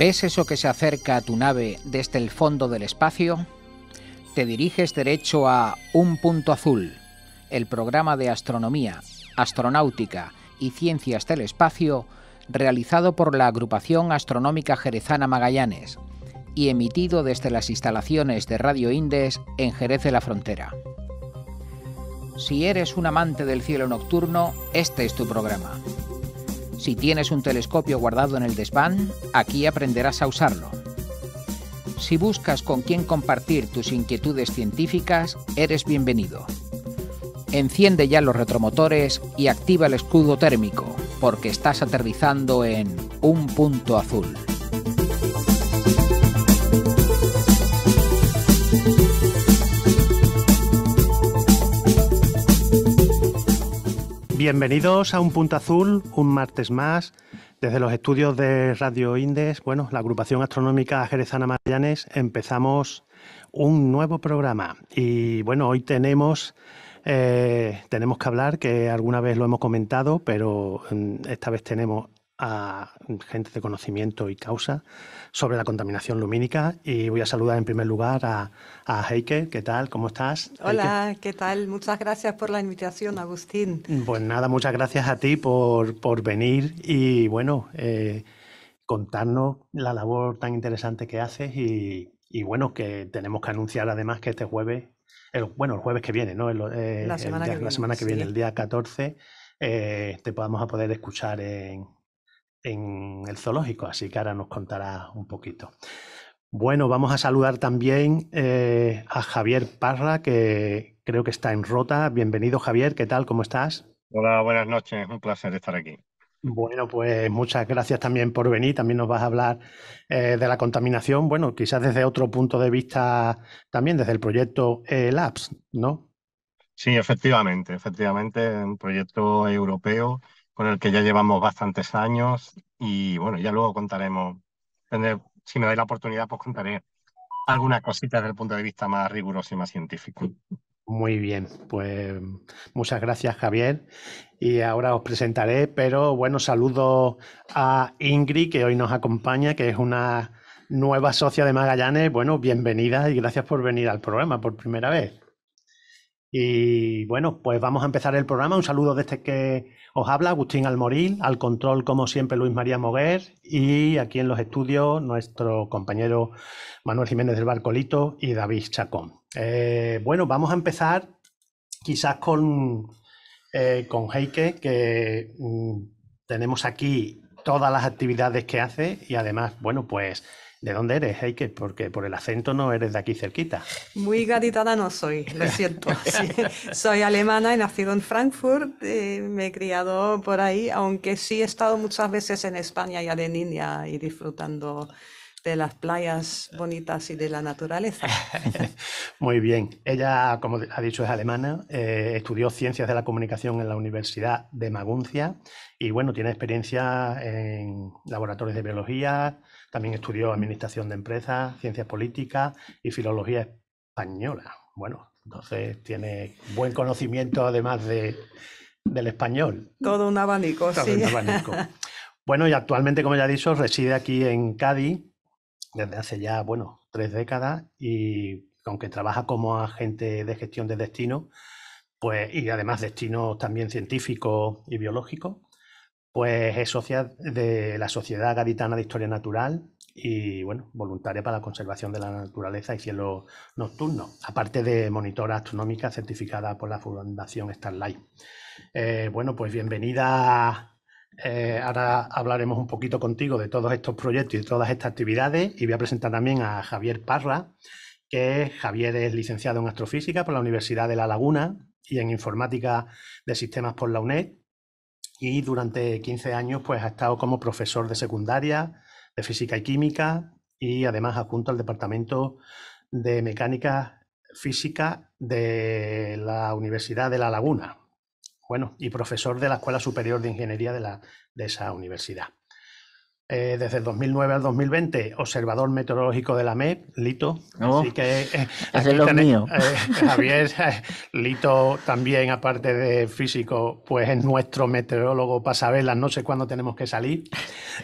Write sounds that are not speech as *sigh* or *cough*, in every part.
¿Ves eso que se acerca a tu nave desde el fondo del espacio? Te diriges derecho a Un Punto Azul, el programa de astronomía, astronáutica y ciencias del espacio realizado por la Agrupación Astronómica Jerezana Magallanes y emitido desde las instalaciones de Radio Indes en Jerez de la Frontera. Si eres un amante del cielo nocturno, este es tu programa. Si tienes un telescopio guardado en el desván, aquí aprenderás a usarlo. Si buscas con quién compartir tus inquietudes científicas, eres bienvenido. Enciende ya los retromotores y activa el escudo térmico, porque estás aterrizando en un punto azul. Bienvenidos a Un Punto Azul, un martes más, desde los estudios de Radio Indes, bueno, la agrupación astronómica Jerezana Magallanes, empezamos un nuevo programa. Y bueno, hoy tenemos, eh, tenemos que hablar, que alguna vez lo hemos comentado, pero mm, esta vez tenemos a gente de conocimiento y causa sobre la contaminación lumínica y voy a saludar en primer lugar a, a Heike. ¿Qué tal? ¿Cómo estás? Hola, ¿qué tal? Muchas gracias por la invitación, Agustín. Pues nada, muchas gracias a ti por, por venir y bueno, eh, contarnos la labor tan interesante que haces y, y, bueno, que tenemos que anunciar además que este jueves, el, bueno, el jueves que viene, ¿no? El, eh, la semana, el que, viene, la semana que sí. viene, el día 14, eh, te podamos a poder escuchar en, en el zoológico, así que ahora nos contará un poquito. Bueno, vamos a saludar también eh, a Javier Parra, que creo que está en Rota. Bienvenido, Javier, ¿qué tal? ¿Cómo estás? Hola, buenas noches, un placer estar aquí. Bueno, pues muchas gracias también por venir. También nos vas a hablar eh, de la contaminación, bueno, quizás desde otro punto de vista también, desde el proyecto E-Labs, ¿no? Sí, efectivamente, efectivamente, un proyecto europeo con el que ya llevamos bastantes años y bueno, ya luego contaremos, si me dais la oportunidad, pues contaré algunas cositas desde el punto de vista más riguroso y más científico. Muy bien, pues muchas gracias Javier y ahora os presentaré, pero bueno, saludo a Ingrid que hoy nos acompaña, que es una nueva socia de Magallanes. Bueno, bienvenida y gracias por venir al programa por primera vez. Y bueno, pues vamos a empezar el programa. Un saludo desde que os habla Agustín Almoril, al control como siempre Luis María Moguer y aquí en los estudios nuestro compañero Manuel Jiménez del Barcolito y David Chacón. Eh, bueno, vamos a empezar quizás con, eh, con Heike, que mm, tenemos aquí todas las actividades que hace y además, bueno, pues ¿De dónde eres, Heike? Porque por el acento no eres de aquí cerquita. Muy gaditana no soy, lo *laughs* siento. Sí. Soy alemana, he nacido en Frankfurt, eh, me he criado por ahí, aunque sí he estado muchas veces en España ya de niña y disfrutando de las playas bonitas y de la naturaleza. *laughs* Muy bien. Ella, como ha dicho, es alemana, eh, estudió Ciencias de la Comunicación en la Universidad de Maguncia y, bueno, tiene experiencia en laboratorios de biología, también estudió Administración de Empresas, Ciencias Políticas y Filología Española. Bueno, entonces tiene buen conocimiento además de, del español. Todo un abanico, Todo sí. un abanico. *laughs* Bueno, y actualmente, como ya he dicho, reside aquí en Cádiz desde hace ya, bueno, tres décadas y aunque trabaja como agente de gestión de destino, pues, y además destinos también científicos y biológicos, pues es socia de la Sociedad Gaditana de Historia Natural y, bueno, voluntaria para la conservación de la naturaleza y cielo nocturno, aparte de monitora astronómica certificada por la Fundación Starlight. Eh, bueno, pues bienvenida. Eh, ahora hablaremos un poquito contigo de todos estos proyectos y de todas estas actividades y voy a presentar también a Javier Parra, que Javier es licenciado en astrofísica por la Universidad de La Laguna y en informática de sistemas por la UNED y durante 15 años pues ha estado como profesor de secundaria, de física y química y además adjunto al departamento de mecánica física de la Universidad de La Laguna. Bueno, y profesor de la Escuela Superior de Ingeniería de, la, de esa universidad. Eh, desde el 2009 al 2020, observador meteorológico de la MEP, Lito. Oh, Así que eh, ese es lo mío. eh, Javier, *laughs* eh, Lito también, aparte de físico, pues es nuestro meteorólogo para saber las noches cuándo tenemos que salir.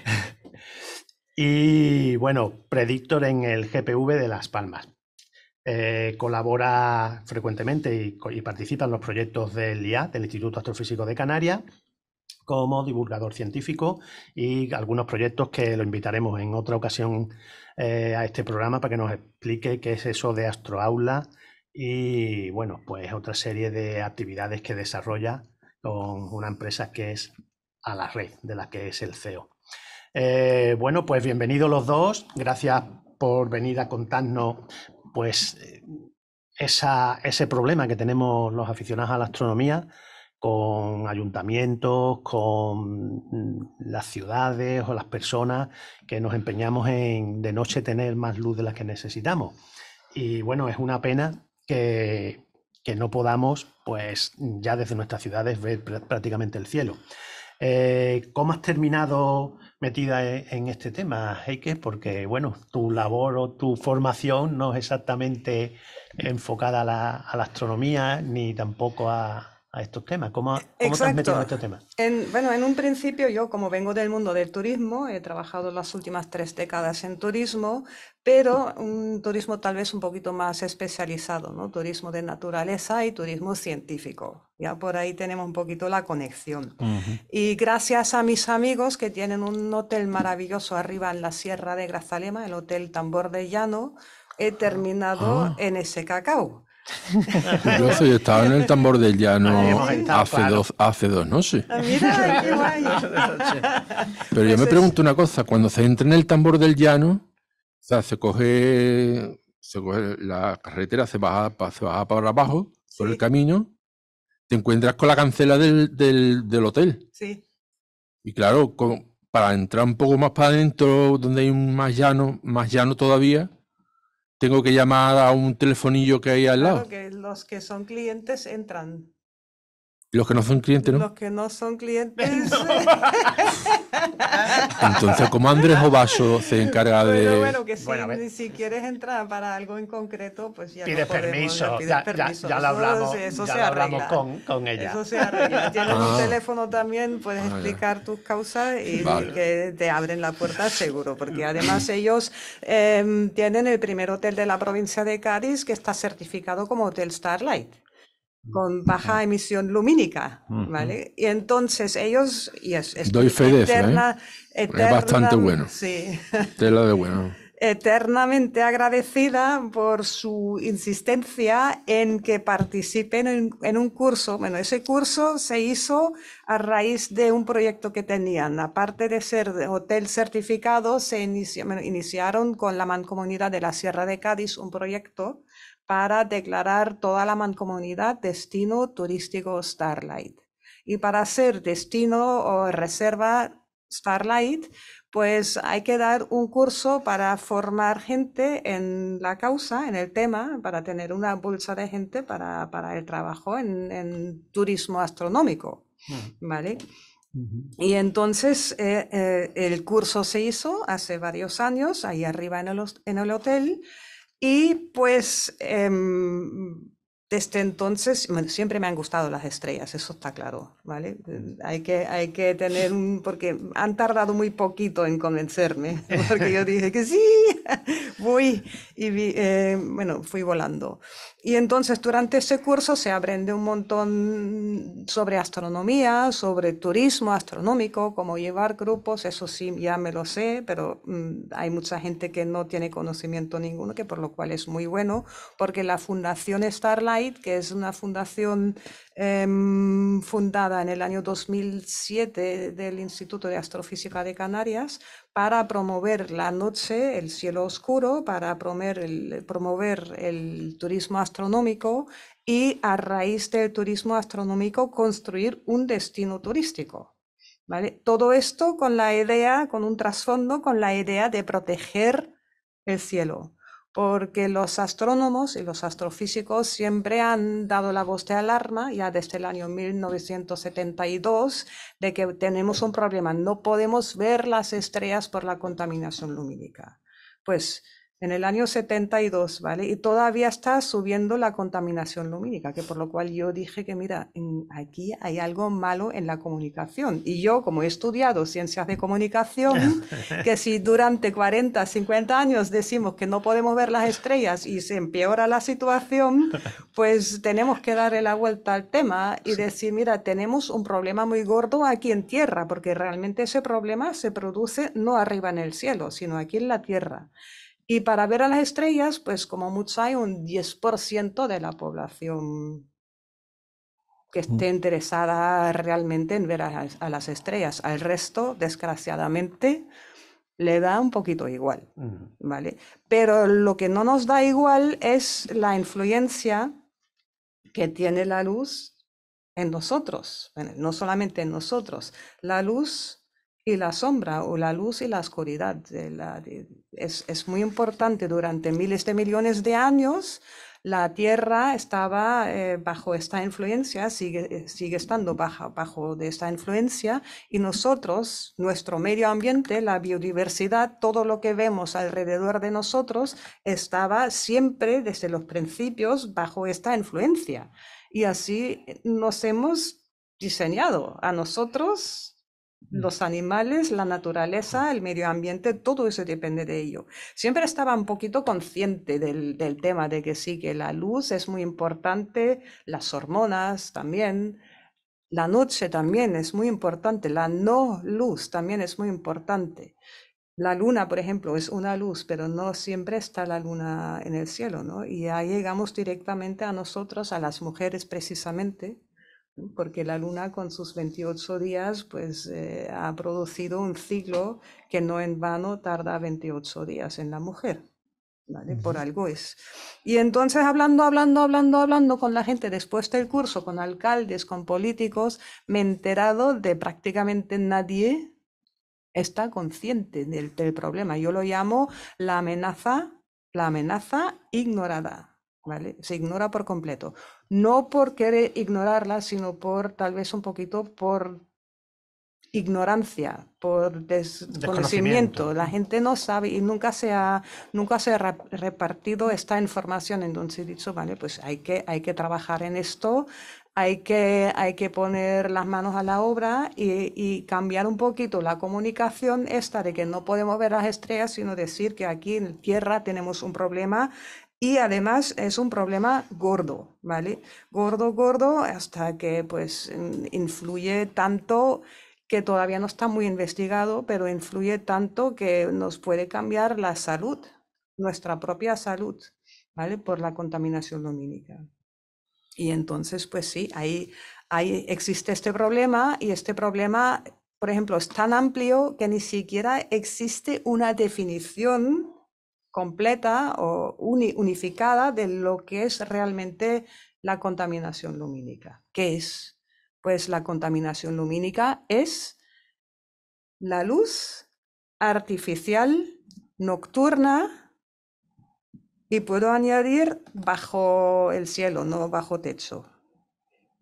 *laughs* y bueno, predictor en el GPV de Las Palmas. Eh, colabora frecuentemente y, participa en los proyectos del IA, del Instituto Astrofísico de Canarias, como divulgador científico y algunos proyectos que lo invitaremos en otra ocasión eh, a este programa para que nos explique qué es eso de Astroaula y bueno, pues otra serie de actividades que desarrolla con una empresa que es a la red, de la que es el CEO. Eh, bueno, pues bienvenidos los dos. Gracias por venir a contarnos pues ese problema que tenemos los aficionados a la astronomía con ayuntamientos, con las ciudades o las personas que nos empeñamos en de noche tener más luz de la que necesitamos. Y bueno, es una pena que, no podamos, pues ya desde nuestras ciudades, ver prácticamente el cielo. Eh, ¿Cómo has terminado metida e-, en este tema, Heike? Porque, bueno, tu labor o tu formación no es exactamente enfocada a la, astronomía ni tampoco a, estos temas. ¿Cómo, cómo te has metido en este tema? bueno, en un principio yo, como vengo del mundo del turismo, he trabajado las últimas tres décadas en turismo, pero un turismo tal vez un poquito más especializado, ¿no? Turismo de naturaleza y turismo científico. Ya por ahí tenemos un poquito la conexión. Y gracias a mis amigos que tienen un hotel maravilloso arriba en la Sierra de Grazalema, el Hotel Tambor de Llano, he terminado ah. en ese cacao. Yo estaba en el tambor del llano hace, dos, hace dos noches. Ah. Pero yo me pues pregunto una cosa, cuando se entra en el tambor del llano, o sea, se coge, se coge la carretera, se baja, se baja para abajo, por el camino, te encuentras con la cancela del, del, hotel. Sí. Y claro, para entrar un poco más para adentro, donde hay un más llano, más llano todavía, tengo que llamar a un telefonillo que hay al lado. Claro que los que son clientes entran los que no son clientes, ¿no? Los que no son *laughs* clientes. *laughs* Entonces, como Andrés Ovaso se encarga de. bueno, que si, quieres entrar para algo en concreto, pues ya. Pides permiso, ya, ya, lo hablamos, eso, se hablamos con, con, ella. Eso se arregla. *laughs* Tienes un ah. teléfono también, puedes ah, explicar tus causas y que te abren la puerta seguro, porque además ellos em, tienen el primer hotel de la provincia de Cádiz que está certificado como Hotel Starlight con baja emisión lumínica, ¿vale? Y entonces ellos... Y es, Doy fe de eso, ¿eh? es bastante bueno. Sí. *laughs* Tela de bueno. Eternamente agradecida por su insistencia en que participen en, un curso. Bueno, ese curso se hizo a raíz de un proyecto que tenían. Aparte de ser hotel certificado, se iniciaron con la mancomunidad de la Sierra de Cádiz un proyecto para declarar toda la mancomunidad destino turístico Starlight. Y para ser destino o reserva Starlight, pues hay que dar un curso para formar gente en la causa, en el tema, para tener una bolsa de gente para, el trabajo en, turismo astronómico. ¿Vale? Y entonces eh, eh, el curso se hizo hace varios años, ahí arriba en el, en el hotel, y pues em, desde entonces, siempre me han gustado las estrellas, eso está claro, ¿vale? Hay que, hay que tener un, porque han tardado muy poquito en convencerme, *laughs* porque yo *laughs* dije que sí, *laughs* voy, y eh, bueno, fui volando. Y entonces durante ese curso se aprende un montón sobre astronomía, sobre turismo astronómico, cómo llevar grupos, eso sí, ya me lo sé, pero mm, hay mucha gente que no tiene conocimiento ninguno, que por lo cual es muy bueno, porque la Fundación Starlight, que es una fundación Em, fundada en el año 2007 del Instituto de Astrofísica de Canarias para promover la noche, el cielo oscuro, para promover el, promover el turismo astronómico y a raíz del turismo astronómico construir un destino turístico. ¿vale? Todo esto con la idea, con un trasfondo, con la idea de proteger el cielo porque los astrónomos y los astrofísicos siempre han dado la voz de alarma, ya desde el año 1972, de que tenemos un problema, no podemos ver las estrellas por la contaminación lumínica. Pues en el año 72, ¿vale? Y todavía está subiendo la contaminación lumínica, que por lo cual yo dije que, mira, aquí hay algo malo en la comunicación. Y yo, como he estudiado ciencias de comunicación, *laughs* que si durante 40, 50 años decimos que no podemos ver las estrellas y se empeora la situación, pues tenemos que darle la vuelta al tema y decir, mira, tenemos un problema muy gordo aquí en Tierra, porque realmente ese problema se produce no arriba en el cielo, sino aquí en la Tierra. Y para ver a las estrellas, pues como mucho hay un 10% de la población que mm. esté interesada realmente en ver a, las estrellas. Al resto, desgraciadamente, le da un poquito igual, ¿vale? Pero lo que no nos da igual es la influencia que tiene la luz en nosotros, no solamente en nosotros. La luz y la sombra o la luz y la oscuridad. Es, muy importante. Durante miles de millones de años, la Tierra estaba eh, bajo esta influencia, sigue, eh, sigue estando bajo, bajo de esta influencia, y nosotros, nuestro medio ambiente, la biodiversidad, todo lo que vemos alrededor de nosotros, estaba siempre desde los principios bajo esta influencia. Y así nos hemos diseñado a nosotros. Los animales, la naturaleza, el medio ambiente, todo eso depende de ello. Siempre estaba un poquito consciente del, tema de que sí, que la luz es muy importante, las hormonas también, la noche también es muy importante, la no luz también es muy importante. La luna, por ejemplo, es una luz, pero no siempre está la luna en el cielo, ¿no? Y ahí llegamos directamente a nosotros, a las mujeres precisamente, porque la luna con sus 28 días pues eh, ha producido un ciclo que no en vano tarda 28 días en la mujer. ¿Vale? Por algo es. Y entonces hablando, hablando, hablando, hablando con la gente después del curso, con alcaldes, con políticos, me he enterado de prácticamente nadie está consciente del, del problema. Yo lo llamo la amenaza, la amenaza ignorada. Se ignora por completo. No por querer ignorarla, sino por tal vez un poquito por ignorancia, por desconocimiento. La gente no sabe y nunca se ha, nunca se ha repartido esta información. Entonces he dicho, vale, pues hay que, hay que trabajar en esto, hay que, hay que poner las manos a la obra y, y, cambiar un poquito la comunicación esta de que no podemos ver las estrellas, sino decir que aquí en Tierra tenemos un problema y además es un problema gordo, ¿vale? Gordo, gordo, hasta que pues influye tanto que todavía no está muy investigado, pero influye tanto que nos puede cambiar la salud, nuestra propia salud, ¿vale? Por la contaminación lumínica. Y entonces, pues sí, ahí, ahí existe este problema y este problema, por ejemplo, es tan amplio que ni siquiera existe una definición completa o unificada de lo que es realmente la contaminación lumínica. ¿Qué es? Pues la contaminación lumínica es la luz artificial nocturna y puedo añadir bajo el cielo, no bajo techo.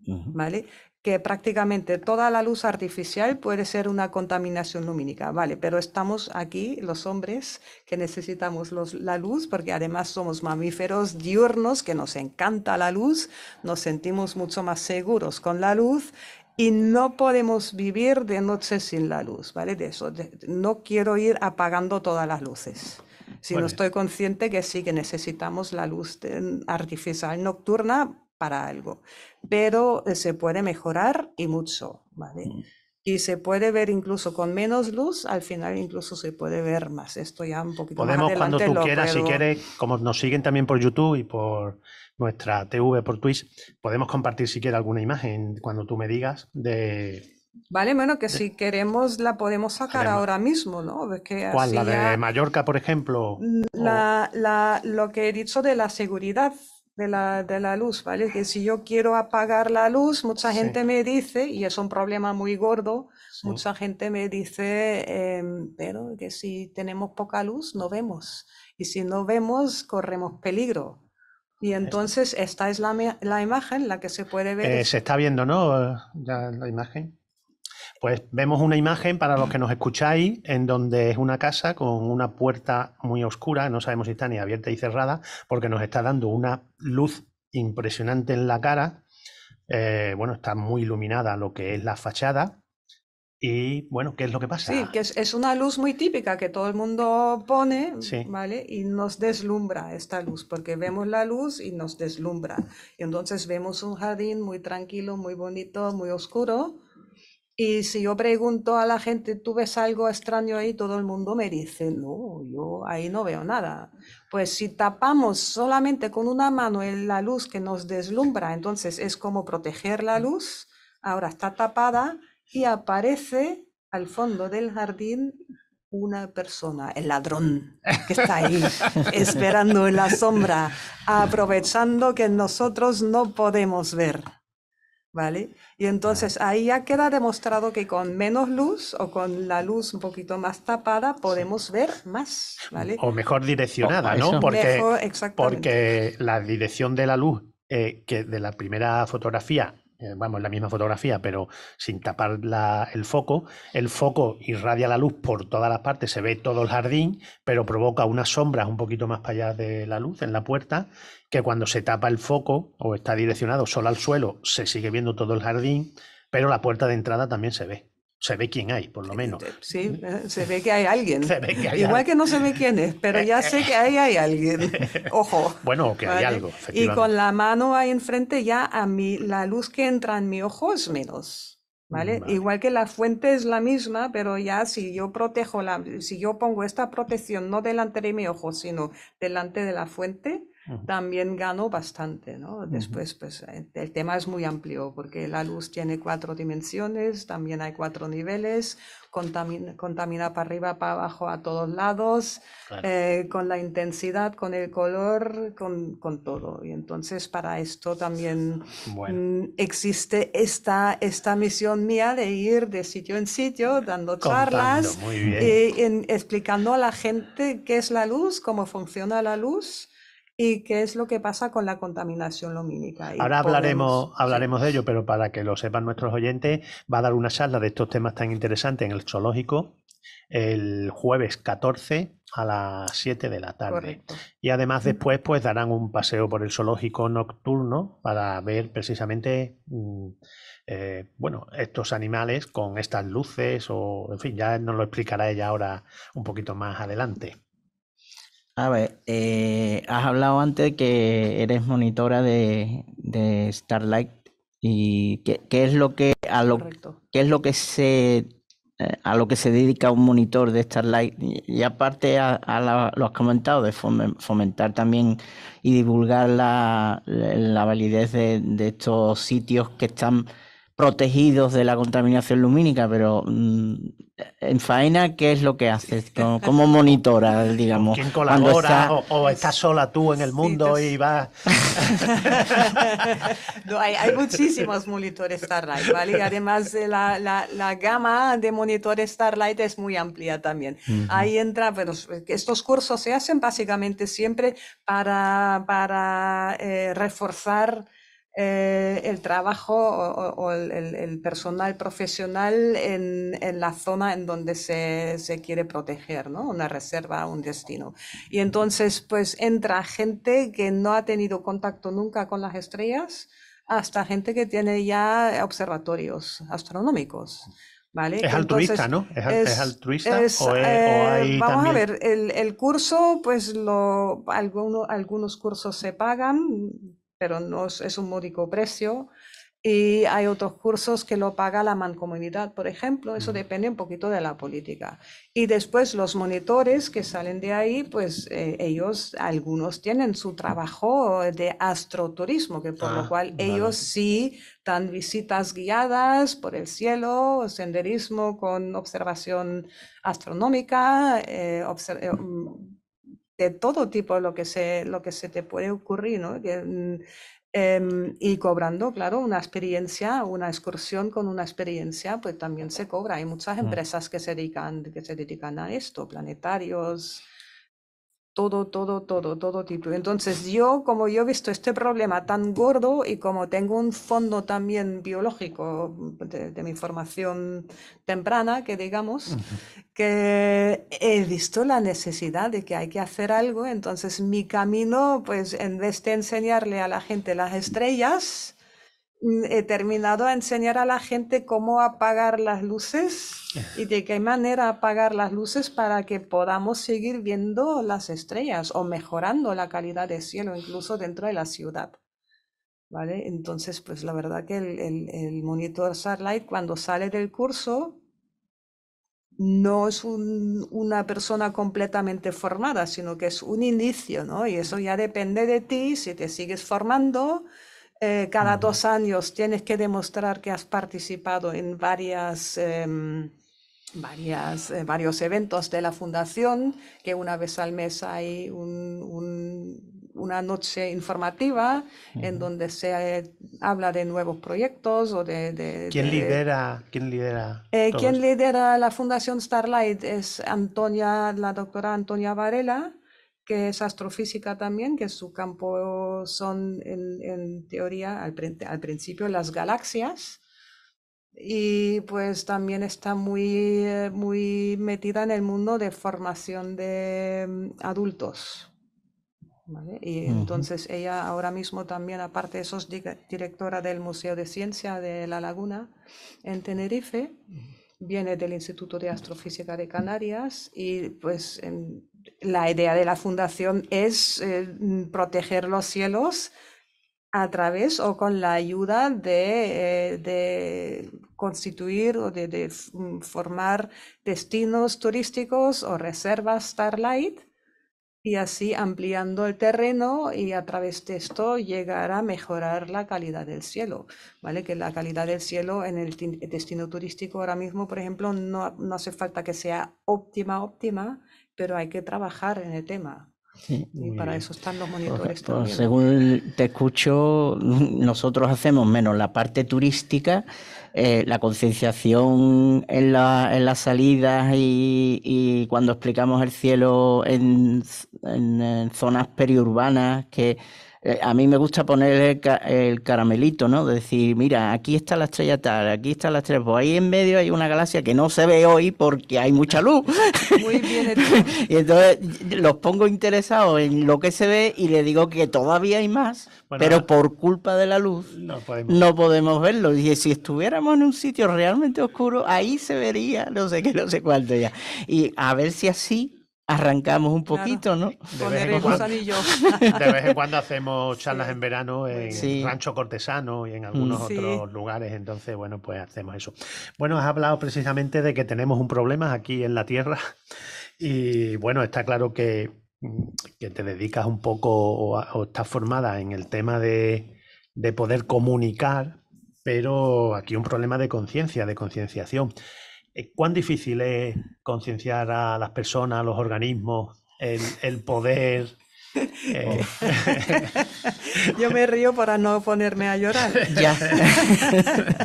¿Vale? Que prácticamente toda la luz artificial puede ser una contaminación lumínica, vale, pero estamos aquí los hombres que necesitamos la luz porque además somos mamíferos diurnos que nos encanta la luz, nos sentimos mucho más seguros con la luz y no podemos vivir de noche sin la luz, ¿vale? De eso, no quiero ir apagando todas las luces. Si no estoy consciente que sí que necesitamos la luz artificial nocturna para algo, pero eh, se puede mejorar y mucho, ¿vale? Mm. Y se puede ver incluso con menos luz, al final incluso se puede ver más. Esto ya un poquito Podemos más cuando tú quieras, si quieres, como nos siguen también por YouTube y por nuestra TV, por Twitch, podemos compartir si quieres alguna imagen cuando tú me digas de, Vale, bueno, que si queremos la podemos sacar ahora mismo, ¿no? ¿Cuál? ¿La de Mallorca, por ejemplo? La, la, lo que he dicho de la seguridad de la, de la luz, ¿vale? Que si yo quiero apagar la luz, mucha gente me dice, y es un problema muy gordo, mucha gente me dice, em, pero que si tenemos poca luz, no vemos. Y si no vemos, corremos peligro. Y entonces esta es la, la imagen, la que se puede ver. Eh, se está viendo, ¿no? Ya la imagen. Pues vemos una imagen para los que nos escucháis, en donde es una casa con una puerta muy oscura, no sabemos si está ni abierta y cerrada, porque nos está dando una luz impresionante en la cara. Eh, bueno, está muy iluminada lo que es la fachada. Y bueno, ¿qué es lo que pasa? Sí, que es, una luz muy típica que todo el mundo pone, ¿vale? Y nos deslumbra esta luz, porque vemos la luz y nos deslumbra. Y entonces vemos un jardín muy tranquilo, muy bonito, muy oscuro. Y si yo pregunto a la gente, ¿tú ves algo extraño ahí? Todo el mundo me dice, no, yo ahí no veo nada. Pues si tapamos solamente con una mano la luz que nos deslumbra, entonces es como proteger la luz. Ahora está tapada y aparece al fondo del jardín una persona, el ladrón, que está ahí *laughs* esperando en la sombra, aprovechando que nosotros no podemos ver. ¿Vale? Y entonces ahí ya queda demostrado que con menos luz o con la luz un poquito más tapada podemos ver más, ¿vale? O mejor direccionada, ¿no? Porque, porque la dirección de la luz eh, que de la primera fotografía vamos, la misma fotografía, pero sin tapar el foco, el foco irradia la luz por todas las partes, se ve todo el jardín, pero provoca unas sombras un poquito más para allá de la luz en la puerta, que cuando se tapa el foco o está direccionado solo al suelo, se sigue viendo todo el jardín, pero la puerta de entrada también se ve se ve quién hay, por lo menos. *laughs* Sí, eh, se ve que hay alguien. Igual que no se ve quién es, pero ya *laughs* sé que ahí hay alguien. *laughs* Ojo. Bueno, que hay algo. Y con la mano ahí enfrente ya a mí, la luz que entra en mi ojo es menos. ¿Vale? Igual que la fuente es la misma, pero ya si yo protejo la, si yo pongo esta protección no delante de mi ojo, sino delante de la fuente, también gano bastante, ¿no? Después, pues eh, el tema es muy amplio porque la luz tiene cuatro dimensiones, también hay cuatro niveles, contamina, contamina para arriba, para abajo, a todos lados, eh, con la intensidad, con el color, con, con, todo. Y entonces para esto también mm, existe esta, esta misión mía de ir de sitio en sitio, dando charlas, y explicando a la gente qué es la luz, cómo funciona la luz y qué es lo que pasa con la contaminación lumínica. Ahora hablaremos, hablaremos de ello, pero para que lo sepan nuestros oyentes, va a dar una charla de estos temas tan interesantes en el zoológico el jueves 14 a las 7 de la tarde. Y además después pues darán un paseo por el zoológico nocturno para ver precisamente mm, eh, bueno, estos animales con estas luces o en fin, ya nos lo explicará ella ahora un poquito más adelante. A ver, eh, has hablado antes que eres monitora de, Starlight y qué, es lo que a lo qué es lo que se eh, a lo que se dedica un monitor de Starlight y, aparte a, lo has comentado de fomentar también y divulgar la, validez de, de estos sitios que están protegidos de la contaminación lumínica, pero mm, en faena, ¿qué es lo que haces? ¿Cómo, monitora, digamos? ¿Quién colabora? o, estás sola tú en el mundo y vas...? *laughs* hay, muchísimos monitores Starlight, ¿vale? Y además la, la, gama de monitores Starlight es muy amplia también. Ahí entra, pero estos cursos se hacen básicamente siempre para, para eh, reforzar eh, el trabajo o, el, personal profesional en, en, la zona en donde se, se, quiere proteger, ¿no? Una reserva, un destino. Y entonces, pues entra gente que no ha tenido contacto nunca con las estrellas, hasta gente que tiene ya observatorios astronómicos. ¿Vale? Es altruista, ¿no? ¿Es, altruista? o, eh, vamos a ver, el, el, curso, pues lo, alguno, algunos cursos se pagan, pero no es, un módico precio. Y hay otros cursos que lo paga la mancomunidad, por ejemplo. Eso depende un poquito de la política. Y después los monitores que salen de ahí, pues eh, ellos, algunos tienen su trabajo de astroturismo, que por lo ah, cual ellos sí dan visitas guiadas por el cielo, senderismo con observación astronómica, eh, eh, mm, de todo tipo lo que se, lo que se te puede ocurrir, ¿no? Mm, em, y cobrando, claro, una experiencia, una excursión con una experiencia, pues también se cobra. Hay muchas mm. empresas que se dedican, que se dedican a esto, planetarios, todo, todo, todo, todo tipo. Entonces yo, como yo he visto este problema tan gordo y como tengo un fondo también biológico de, mi formación temprana, que digamos, que he visto la necesidad de que hay que hacer algo, entonces mi camino, pues en vez de enseñarle a la gente las estrellas, he terminado a enseñar a la gente cómo apagar las luces y de qué manera apagar las luces para que podamos seguir viendo las estrellas o mejorando la calidad del cielo incluso dentro de la ciudad. ¿Vale? Entonces, pues la verdad que el, el, monitor Starlight cuando sale del curso no es una persona completamente formada, sino que es un inicio, ¿no? Y eso ya depende de ti, si te sigues formando, eh, cada dos años tienes que demostrar que has participado en varias, em, varias, eh, varios eventos de la fundación, que una vez al mes hay una noche informativa en donde se habla de nuevos proyectos o de... ¿Quién, lidera, ¿Quién lidera? Eh, ¿Quién lidera la Fundación Starlight? Es Antonia, la doctora Antonia Varela que es astrofísica también, que su campo son en, teoría al, al, principio las galaxias. Y pues también está muy, muy metida en el mundo de formación de mm, adultos. Y entonces ella ahora mismo también, aparte de eso, es directora del Museo de Ciencia de La Laguna en Tenerife, viene del Instituto de Astrofísica de Canarias y pues en, la idea de la fundación es eh, proteger los cielos a través o con la ayuda de, eh, constituir o de, mm, formar destinos turísticos o reservas Starlight y así ampliando el terreno y a través de esto llegar a mejorar la calidad del cielo, ¿vale? Que la calidad del cielo en el destino turístico ahora mismo, por ejemplo, no, no hace falta que sea óptima, óptima, pero hay que trabajar en el tema. y para eso están los monitores también. según te escucho, *laughs* nosotros hacemos menos la parte turística, eh, la concienciación en, la, en las salidas y, cuando explicamos el cielo en, en zonas periurbanas que eh, a mí me gusta poner el, caramelito, ¿no? decir, mira, aquí está la estrella tal, aquí está la estrella, pues ahí en medio hay una galaxia que no se ve hoy porque hay mucha luz. *laughs* Muy bien. *laughs* y entonces los pongo interesados en lo que se ve y le digo que todavía hay más, pero por culpa de la luz no podemos. verlo. Y si estuviéramos en un sitio realmente oscuro, ahí se vería no sé qué, no sé cuánto ya. Y a ver si así arrancamos un poquito, ¿no? De vez, en cuando, *laughs* de vez, en cuando, hacemos charlas en verano en Rancho Cortesano y en algunos otros lugares, entonces, bueno, pues hacemos eso. Bueno, has hablado precisamente de que tenemos un problema aquí en la Tierra y bueno, está claro que, que te dedicas un poco o, estás formada en el tema de, de poder comunicar, pero aquí un problema de conciencia, de concienciación. Eh, ¿Cuán difícil es concienciar a las personas, a los organismos, el, poder? Eh? *laughs* Yo me río para no ponerme a llorar. Ya. *laughs*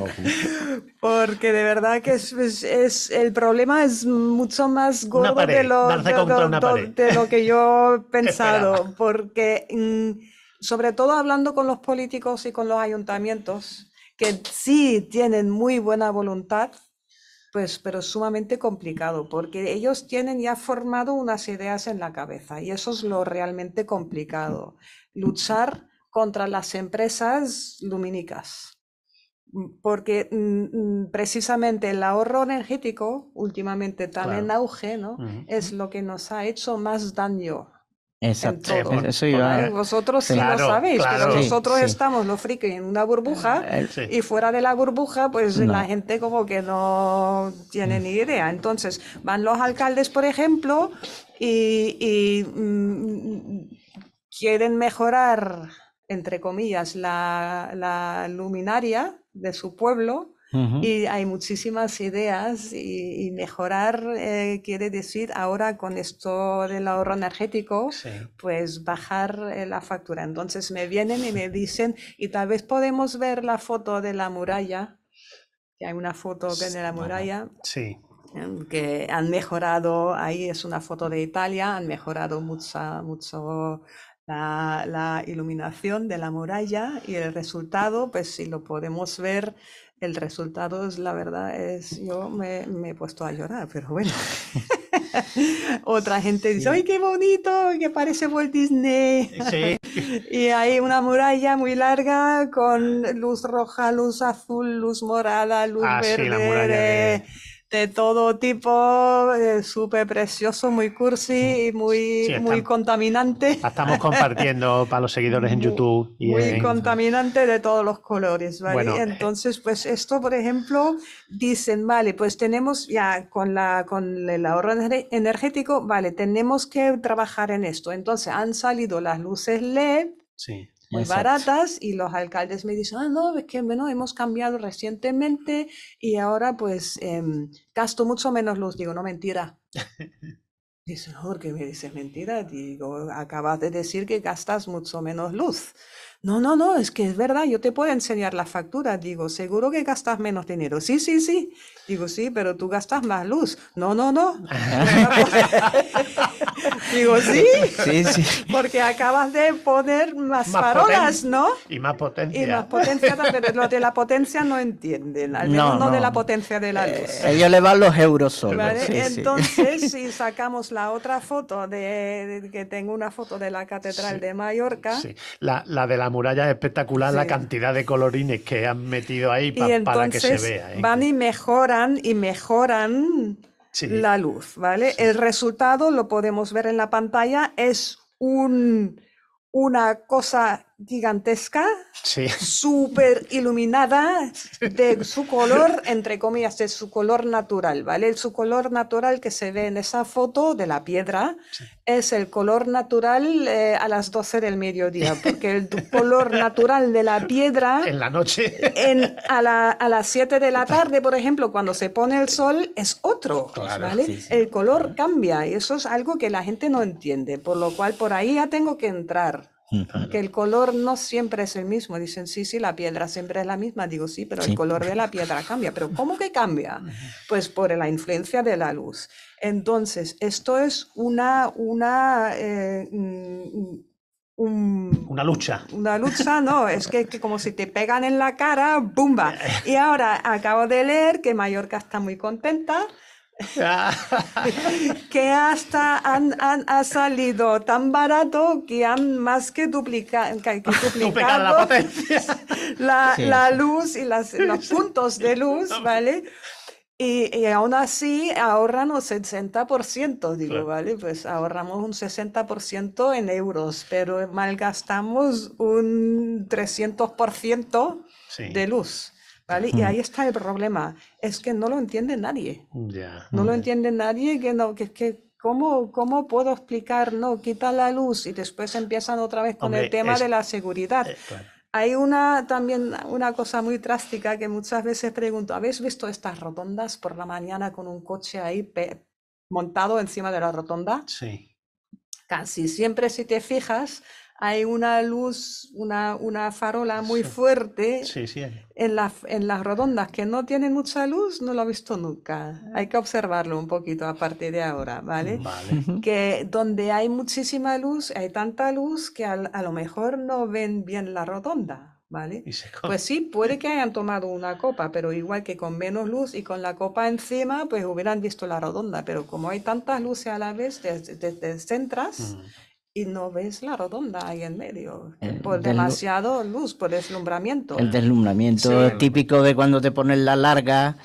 Porque de verdad que es, el problema es mucho más gordo de, lo, de, lo, que yo he *laughs* pensado. porque mm, sobre todo hablando con los políticos y con los ayuntamientos, que sí tienen muy buena voluntad, pues, pero sumamente complicado, porque ellos tienen ya formado unas ideas en la cabeza y eso es lo realmente complicado. Luchar contra las empresas lumínicas, mm, porque mm, mm, precisamente el ahorro energético, últimamente tan en auge, ¿no? es lo que nos ha hecho más daño Exacto. Vosotros sí lo sabéis, pero nosotros estamos los frikis en una burbuja y fuera de la burbuja, pues la gente como que no tiene ni idea. Entonces van los alcaldes, por ejemplo, y, mm, quieren mejorar, entre comillas, la, la luminaria de su pueblo y hay muchísimas ideas y, mejorar eh, quiere decir ahora con esto del ahorro energético, pues bajar eh, la factura. Entonces me vienen y me dicen, y tal vez podemos ver la foto de la muralla, que hay una foto de la muralla. Sí. que han mejorado, ahí es una foto de Italia, han mejorado mucha, mucho la, la, iluminación de la muralla y el resultado, pues si lo podemos ver, el resultado es, la verdad, es, yo me, me he puesto a llorar, pero bueno. *laughs* Otra gente dice, ¡ay, qué bonito! Que parece Walt Disney. Sí. *laughs* y hay una muralla muy larga con luz roja, luz azul, luz morada, luz ah, verde de todo tipo, eh, súper precioso, muy cursi y muy, muy contaminante. Estamos compartiendo para los seguidores en YouTube. Y muy contaminante de todos los colores, ¿vale? Eh, Entonces, pues esto, por ejemplo, dicen, vale, pues tenemos ya con, la, con el ahorro energético, vale, tenemos que trabajar en esto. Entonces, han salido las luces LED. Sí muy baratas y los alcaldes me dicen, ah, no, es que bueno, hemos cambiado recientemente y ahora pues em, gasto mucho menos luz. Digo, no, mentira. *laughs* Dice, no, ¿por qué me dices mentira? Digo, acabas de decir que gastas mucho menos luz. No, no, no, es que es verdad, yo te puedo enseñar la factura. Digo, seguro que gastas menos dinero. Sí, sí, sí. Digo, sí, pero tú gastas más luz. No, no, no. *laughs* *laughs* *laughs* Digo, sí. Sí, sí. Porque acabas de poner más, farolas, ¿no? Y más potencia. Y más potencia pero lo de la potencia no entienden. Al menos no, de la potencia de la eh, luz. ellos le van los euros solo. Entonces, si sacamos la otra foto de, que tengo una foto de la Catedral de Mallorca. Sí. La, la de la muralla es espectacular la cantidad de colorines que han metido ahí para que se vea. ¿eh? Van y mejoran y mejoran la luz, ¿vale? El resultado lo podemos ver en la pantalla, es un, una cosa gigantesca, súper iluminada, de su color, *laughs* entre comillas, de su color natural, ¿vale? Su color natural que se ve en esa foto de la piedra es el color natural eh, a las 12 del mediodía, porque el *laughs* color natural de la piedra... En la noche. En, a, la, a, las 7 de la tarde, por ejemplo, cuando se pone el sol, es otro, ¿vale? El color cambia y eso es algo que la gente no entiende, por lo cual por ahí ya tengo que entrar. Que el color no siempre es el mismo. Dicen, sí, sí, la piedra siempre es la misma. Digo, sí, pero el color de la piedra cambia. ¿Pero cómo que cambia? Pues por la influencia de la luz. Entonces, esto es una, una, eh, mm, una lucha. Una lucha, no, es que, que, como si te pegan en la cara, ¡bumba! *laughs* Y ahora acabo de leer que Mallorca está muy contenta *laughs* que hasta han, ha salido tan barato que han más que, duplica, *laughs* duplicado *laughs* la, potencia. la, luz y las, los puntos de luz, ¿vale? Y, y, aún así ahorran un 60%, digo, ¿vale? Pues ahorramos un 60% en euros, pero malgastamos un 300% de luz. Y ahí está el problema, es que no lo entiende nadie. No lo entiende nadie, que no, que, que ¿cómo, ¿cómo puedo explicar? No, quita la luz y después empiezan otra vez con el tema de la seguridad. Eh, Hay una también una cosa muy drástica que muchas veces pregunto, ¿habéis visto estas rotondas por la mañana con un coche ahí montado encima de la rotonda? Sí. Casi siempre si te fijas, hay una luz, una, una farola muy fuerte En, la, en las redondas que no tienen mucha luz, no lo he visto nunca. Hay que observarlo un poquito a partir de ahora, ¿vale? Que donde hay muchísima luz, hay tanta luz que a, a lo mejor no ven bien la rotonda. ¿Vale? Pues sí, puede que hayan tomado una copa, pero igual que con menos luz y con la copa encima, pues hubieran visto la redonda. Pero como hay tantas luces a la vez, te, te, centras mm y no ves la redonda ahí en medio, por demasiado luz, por deslumbramiento. El deslumbramiento típico de cuando te pones la larga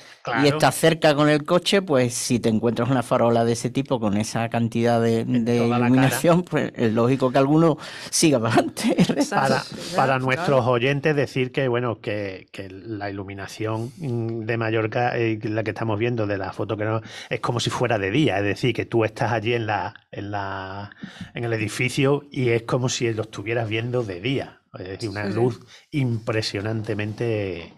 y estás cerca con el coche, pues si te encuentras una farola de ese tipo con esa cantidad de, iluminación, pues es lógico que alguno siga adelante. Para, para nuestros oyentes decir que bueno que, que, la iluminación de Mallorca, eh, la que estamos viendo de la foto que no, es como si fuera de día, es decir, que tú estás allí en la, en la en el edificio y es como si lo estuvieras viendo de día. Es decir, una luz impresionantemente.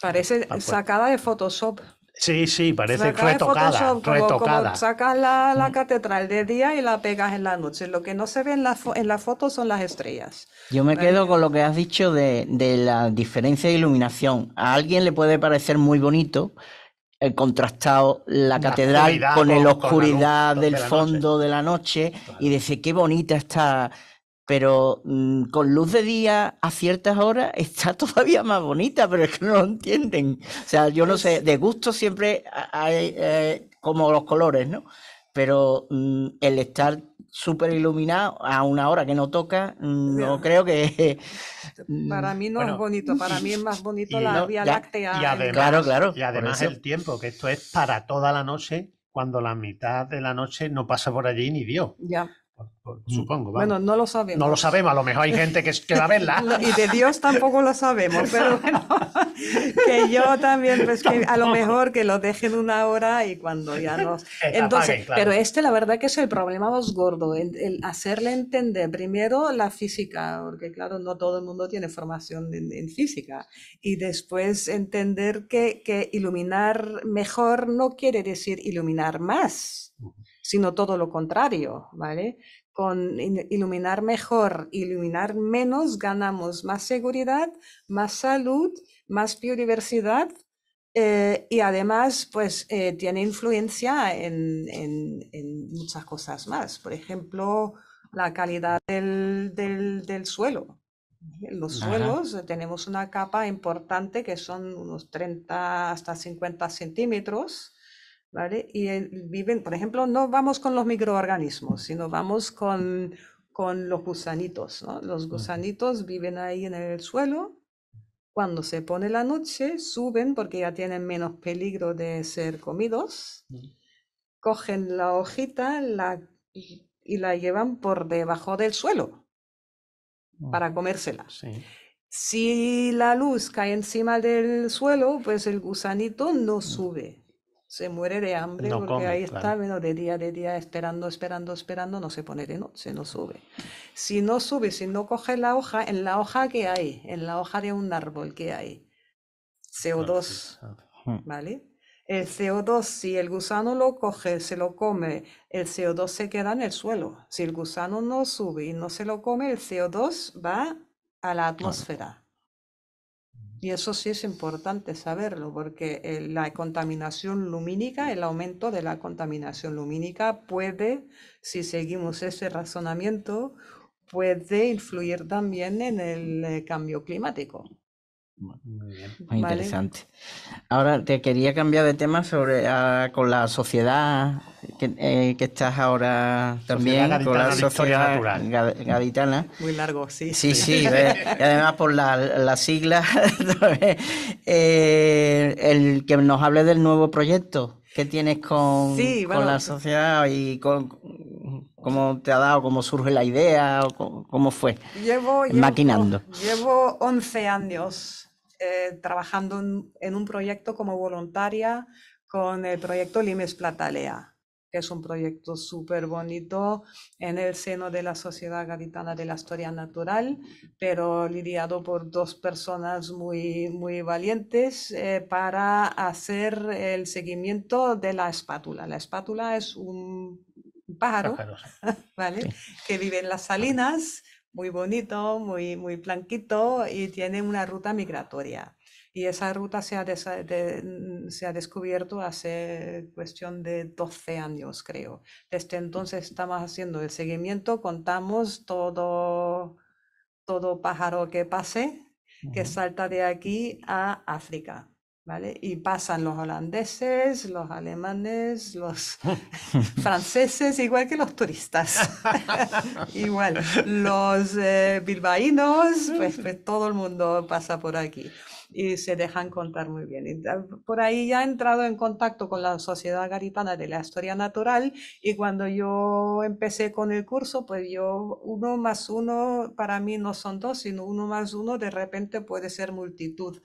Parece sacada de Photoshop. Sí, sí, parece retocada. retocada. sacas la, la, mm. catedral de día y la pegas en la noche. Lo que no se ve en la, en la foto son las estrellas. Yo me quedo con lo que has dicho de, de la diferencia de iluminación. A alguien le puede parecer muy bonito el contrastado, la, catedral con la oscuridad del fondo de la noche y dice, qué bonita está, pero mm, con luz de día a ciertas horas *laughs* está todavía más bonita, pero es que no lo entienden. O sea, yo no sé, de gusto siempre hay eh, como los colores, ¿no? Pero mm, el estar súper iluminado a una hora que no toca, no creo que... *laughs* Para mí no es bonito, para mí es más bonito *laughs* la Vía Láctea. Y además, claro, claro, y además el tiempo, que esto es para toda la noche, cuando la mitad de la noche no pasa por allí ni Dios. Ya. Supongo. Bueno, no lo sabemos. No lo sabemos, a lo mejor hay gente que, que va a verla. *laughs* y de Dios tampoco lo sabemos, pero *laughs* bueno, que yo también, pues que a lo mejor que lo dejen una hora y cuando ya no. Entonces, pero este la verdad que es el problema más gordo, el, hacerle entender primero la física, porque claro, no todo el mundo tiene formación en, física, y después entender que, que iluminar mejor no quiere decir iluminar más sino todo lo contrario, ¿vale? Con iluminar mejor, iluminar menos, ganamos más seguridad, más salud, más biodiversidad eh, y además, pues, eh, tiene influencia en, muchas cosas más. Por ejemplo, la calidad del, suelo. En los suelos tenemos una capa importante que son unos 30 hasta 50 centímetros ¿vale? Y viven, por ejemplo, no vamos con los microorganismos, sino vamos con, con los gusanitos, ¿no? Los gusanitos viven ahí en el suelo. Cuando se pone la noche, suben porque ya tienen menos peligro de ser comidos. Cogen la hojita la, y, la llevan por debajo del suelo para comérsela. Si la luz cae encima del suelo, pues el gusanito no sube se muere de hambre porque ahí está, de día de día esperando, esperando, esperando, no se pone de noche, no sube. Si no sube, si no coge la hoja, en la hoja que hay, en la hoja de un árbol que hay, CO2, hmm. ¿vale? El CO2, si el gusano lo coge, se lo come, el CO2 se queda en el suelo. Si el gusano no sube y no se lo come, el CO2 va a la atmósfera. Y eso sí es importante saberlo, porque eh, la contaminación lumínica, el aumento de la contaminación lumínica puede, si seguimos ese razonamiento, puede influir también en el eh, cambio climático. Muy interesante. Ahora te quería cambiar de tema sobre ah, con la sociedad eh, que, estás ahora también, con la sociedad gaditana. Muy largo, sí. Sí, sí, *laughs* y además por la, sigla, *laughs* eh, el que nos hable del nuevo proyecto que tienes con, con la sociedad y con, cómo te ha dado, cómo surge la idea, o cómo, fue. Llevo, maquinando. Llevo 11 años eh, trabajando en, un proyecto como voluntaria con el proyecto Limes Platalea, que es un proyecto súper bonito en el seno de la Sociedad Gaditana de la Historia Natural, pero lidiado por dos personas muy, muy valientes eh, para hacer el seguimiento de la espátula. La espátula es un pájaro, *laughs* ¿vale? que vive en las salinas muy bonito, muy, muy blanquito y tiene una ruta migratoria. Y esa ruta se ha, mm, se ha descubierto hace cuestión de 12 años, creo. Desde entonces estamos haciendo el seguimiento, contamos todo, todo pájaro que pase, que salta de aquí a África. ¿Vale? Y pasan los holandeses, los alemanes, los *laughs* franceses, igual que los turistas. *laughs* igual, los eh, bilbaínos, pues, pues, todo el mundo pasa por aquí y se dejan contar muy bien. por ahí ya he entrado en contacto con la Sociedad Garitana de la Historia Natural y cuando yo empecé con el curso, pues yo uno más uno para mí no son dos, sino uno más uno de repente puede ser multitud.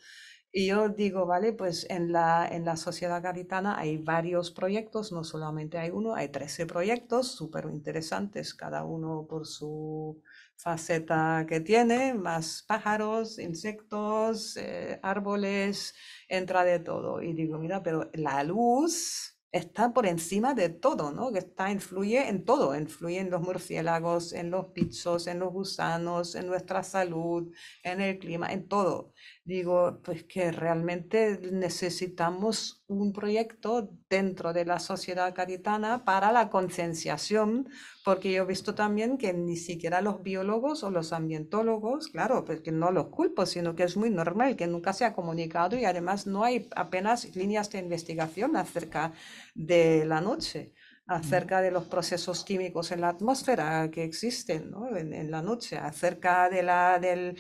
Y yo digo, vale, pues en la, en la sociedad gaditana hay varios proyectos, no solamente hay uno, hay 13 proyectos súper interesantes, cada uno por su faceta que tiene, más pájaros, insectos, eh, árboles, entra de todo. Y digo, mira, pero la luz está por encima de todo, ¿no? Que está, influye en todo, influye en los murciélagos, en los bichos, en los gusanos, en nuestra salud, en el clima, en todo. Digo, pues que realmente necesitamos un proyecto dentro de la sociedad caritana para la concienciación, porque yo he visto también que ni siquiera los biólogos o los ambientólogos, claro, pues que no los culpo, sino que es muy normal, que nunca se ha comunicado y además no hay apenas líneas de investigación acerca de la noche acerca de los procesos químicos en la atmósfera que existen en, la noche, acerca de, la, de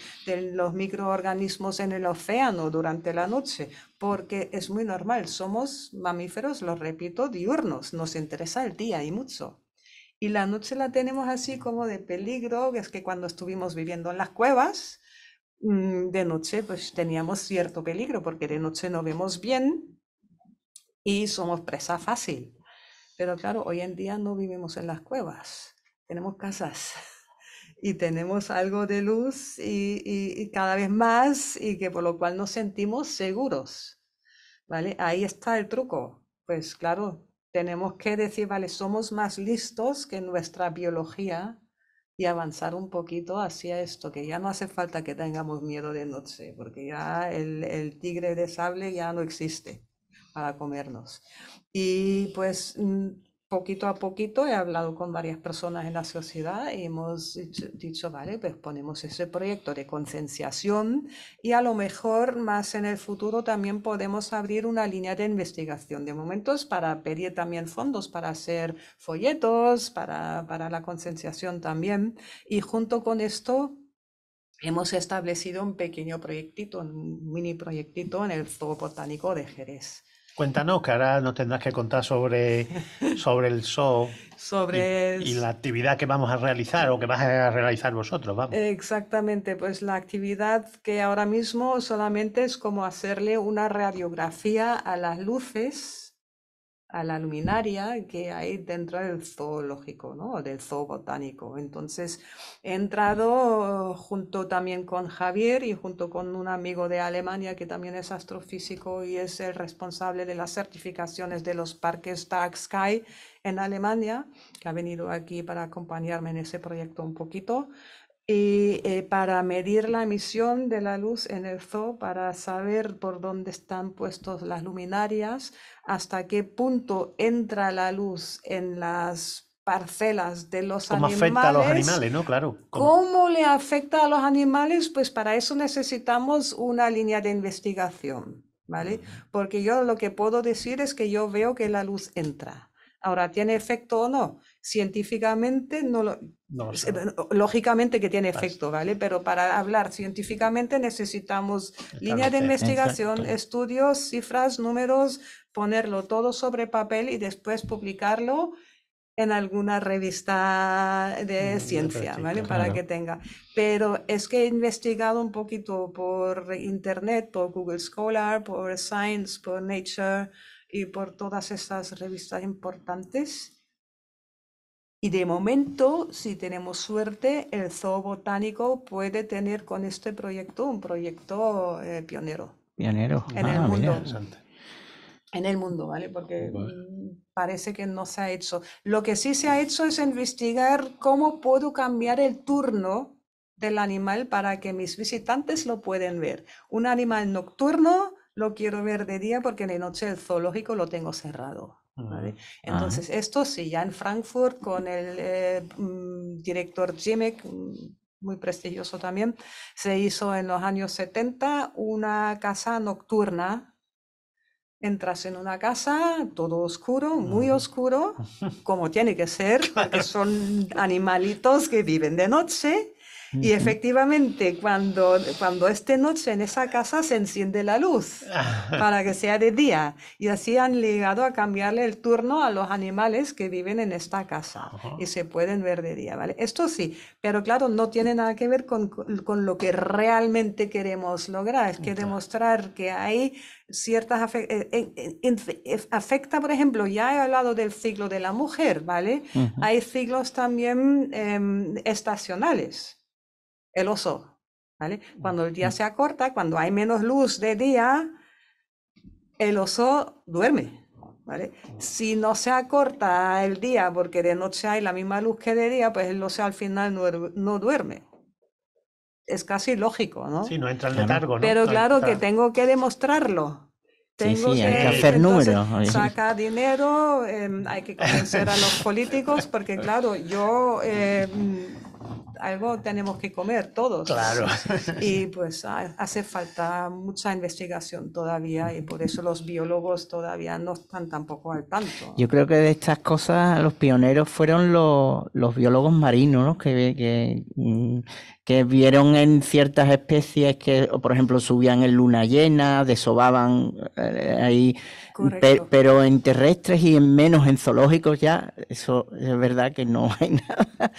los microorganismos en el océano durante la noche, porque es muy normal, somos mamíferos, lo repito, diurnos, nos interesa el día y mucho. Y la noche la tenemos así como de peligro, es que cuando estuvimos viviendo en las cuevas, mm, de noche pues teníamos cierto peligro, porque de noche no vemos bien y somos presa fácil. Pero claro, hoy en día no vivimos en las cuevas, tenemos casas *laughs* y tenemos algo de luz y, cada vez más y que por lo cual nos sentimos seguros. ¿Vale? Ahí está el truco. Pues claro, tenemos que decir, vale, somos más listos que nuestra biología y avanzar un poquito hacia esto, que ya no hace falta que tengamos miedo de noche, porque ya el, el tigre de sable ya no existe para comernos. Y pues mm, poquito a poquito he hablado con varias personas en la sociedad y hemos dicho, vale, pues ponemos ese proyecto de concienciación y a lo mejor más en el futuro también podemos abrir una línea de investigación. De momentos para pedir también fondos para hacer folletos, para, para la concienciación también. Y junto con esto hemos establecido un pequeño proyectito, un mini proyectito en el Zoo Botánico de Jerez. Cuéntanos, que ahora nos tendrás que contar sobre, sobre el show *laughs* sobre y, la actividad que vamos a realizar o que vas a realizar vosotros. Vamos. Exactamente, pues la actividad que ahora mismo solamente es como hacerle una radiografía a las luces a la luminaria que hay dentro del zoológico, ¿no? del zoo botánico. Entonces, he entrado junto también con Javier y junto con un amigo de Alemania que también es astrofísico y es el responsable de las certificaciones de los parques Dark Sky en Alemania, que ha venido aquí para acompañarme en ese proyecto un poquito y eh, para medir la emisión de la luz en el zoo, para saber por dónde están puestos las luminarias, hasta qué punto entra la luz en las parcelas de los ¿Cómo animales. afecta a los animales, no? Claro. ¿Cómo? le afecta a los animales? Pues para eso necesitamos una línea de investigación, ¿vale? Porque yo lo que puedo decir es que yo veo que la luz entra. Ahora, ¿tiene efecto o no? Científicamente no lo, lógicamente que tiene efecto, ¿vale? Pero para hablar científicamente necesitamos línea de investigación, estudios, cifras, números, ponerlo todo sobre papel y después publicarlo en alguna revista de mm, ciencia, ¿vale? Para que tenga. Pero es que he investigado un poquito por internet, por Google Scholar, por Science, por Nature y por todas estas revistas importantes y de momento, si tenemos suerte, el Zoo Botánico puede tener con este proyecto un proyecto eh, pionero. Pionero. En el ah, mundo. En el mundo, ¿vale? Porque mm, parece que no se ha hecho. Lo que sí se ha hecho es investigar cómo puedo cambiar el turno del animal para que mis visitantes lo puedan ver. Un animal nocturno lo quiero ver de día porque de noche el zoológico lo tengo cerrado. Entonces, esto sí, ya en Frankfurt con el eh, mm, director Jimek, mm, muy prestigioso también, se hizo en los años 70 una casa nocturna. Entras en una casa, todo oscuro, muy oscuro, *laughs* como tiene que ser, porque son animalitos que viven de noche y efectivamente, cuando, cuando esta noche en esa casa se enciende la luz *laughs* para que sea de día. Y así han llegado a cambiarle el turno a los animales que viven en esta casa y se pueden ver de día, ¿vale? Esto sí, pero claro, no tiene nada que ver con, con lo que realmente queremos lograr. Es que demostrar que hay ciertas eh, eh, afecta, por ejemplo, ya he hablado del ciclo de la mujer, ¿vale? Hay ciclos también em, estacionales el oso. ¿vale? Cuando el día se acorta, cuando hay menos luz de día, el oso duerme. ¿vale? Si no se acorta el día porque de noche hay la misma luz que de día, pues el océano al final no, duerme. Es casi lógico, ¿no? Sí, no entra en letargo, ¿no? Pero claro que tengo que demostrarlo. Tengo sí, hay que, hacer números. Saca dinero, em, hay que convencer a los políticos, porque claro, yo em, algo tenemos que comer todos. Claro. *laughs* Y pues hace falta mucha investigación todavía y por eso los biólogos todavía no están tampoco al tanto. Yo creo que de estas cosas los pioneros fueron los, los biólogos marinos, ¿no? que, que, mm, que, vieron en ciertas especies que, por ejemplo, subían en luna llena, desovaban eh, ahí. pero en terrestres y en menos en zoológicos ya, eso es verdad que no hay *laughs* nada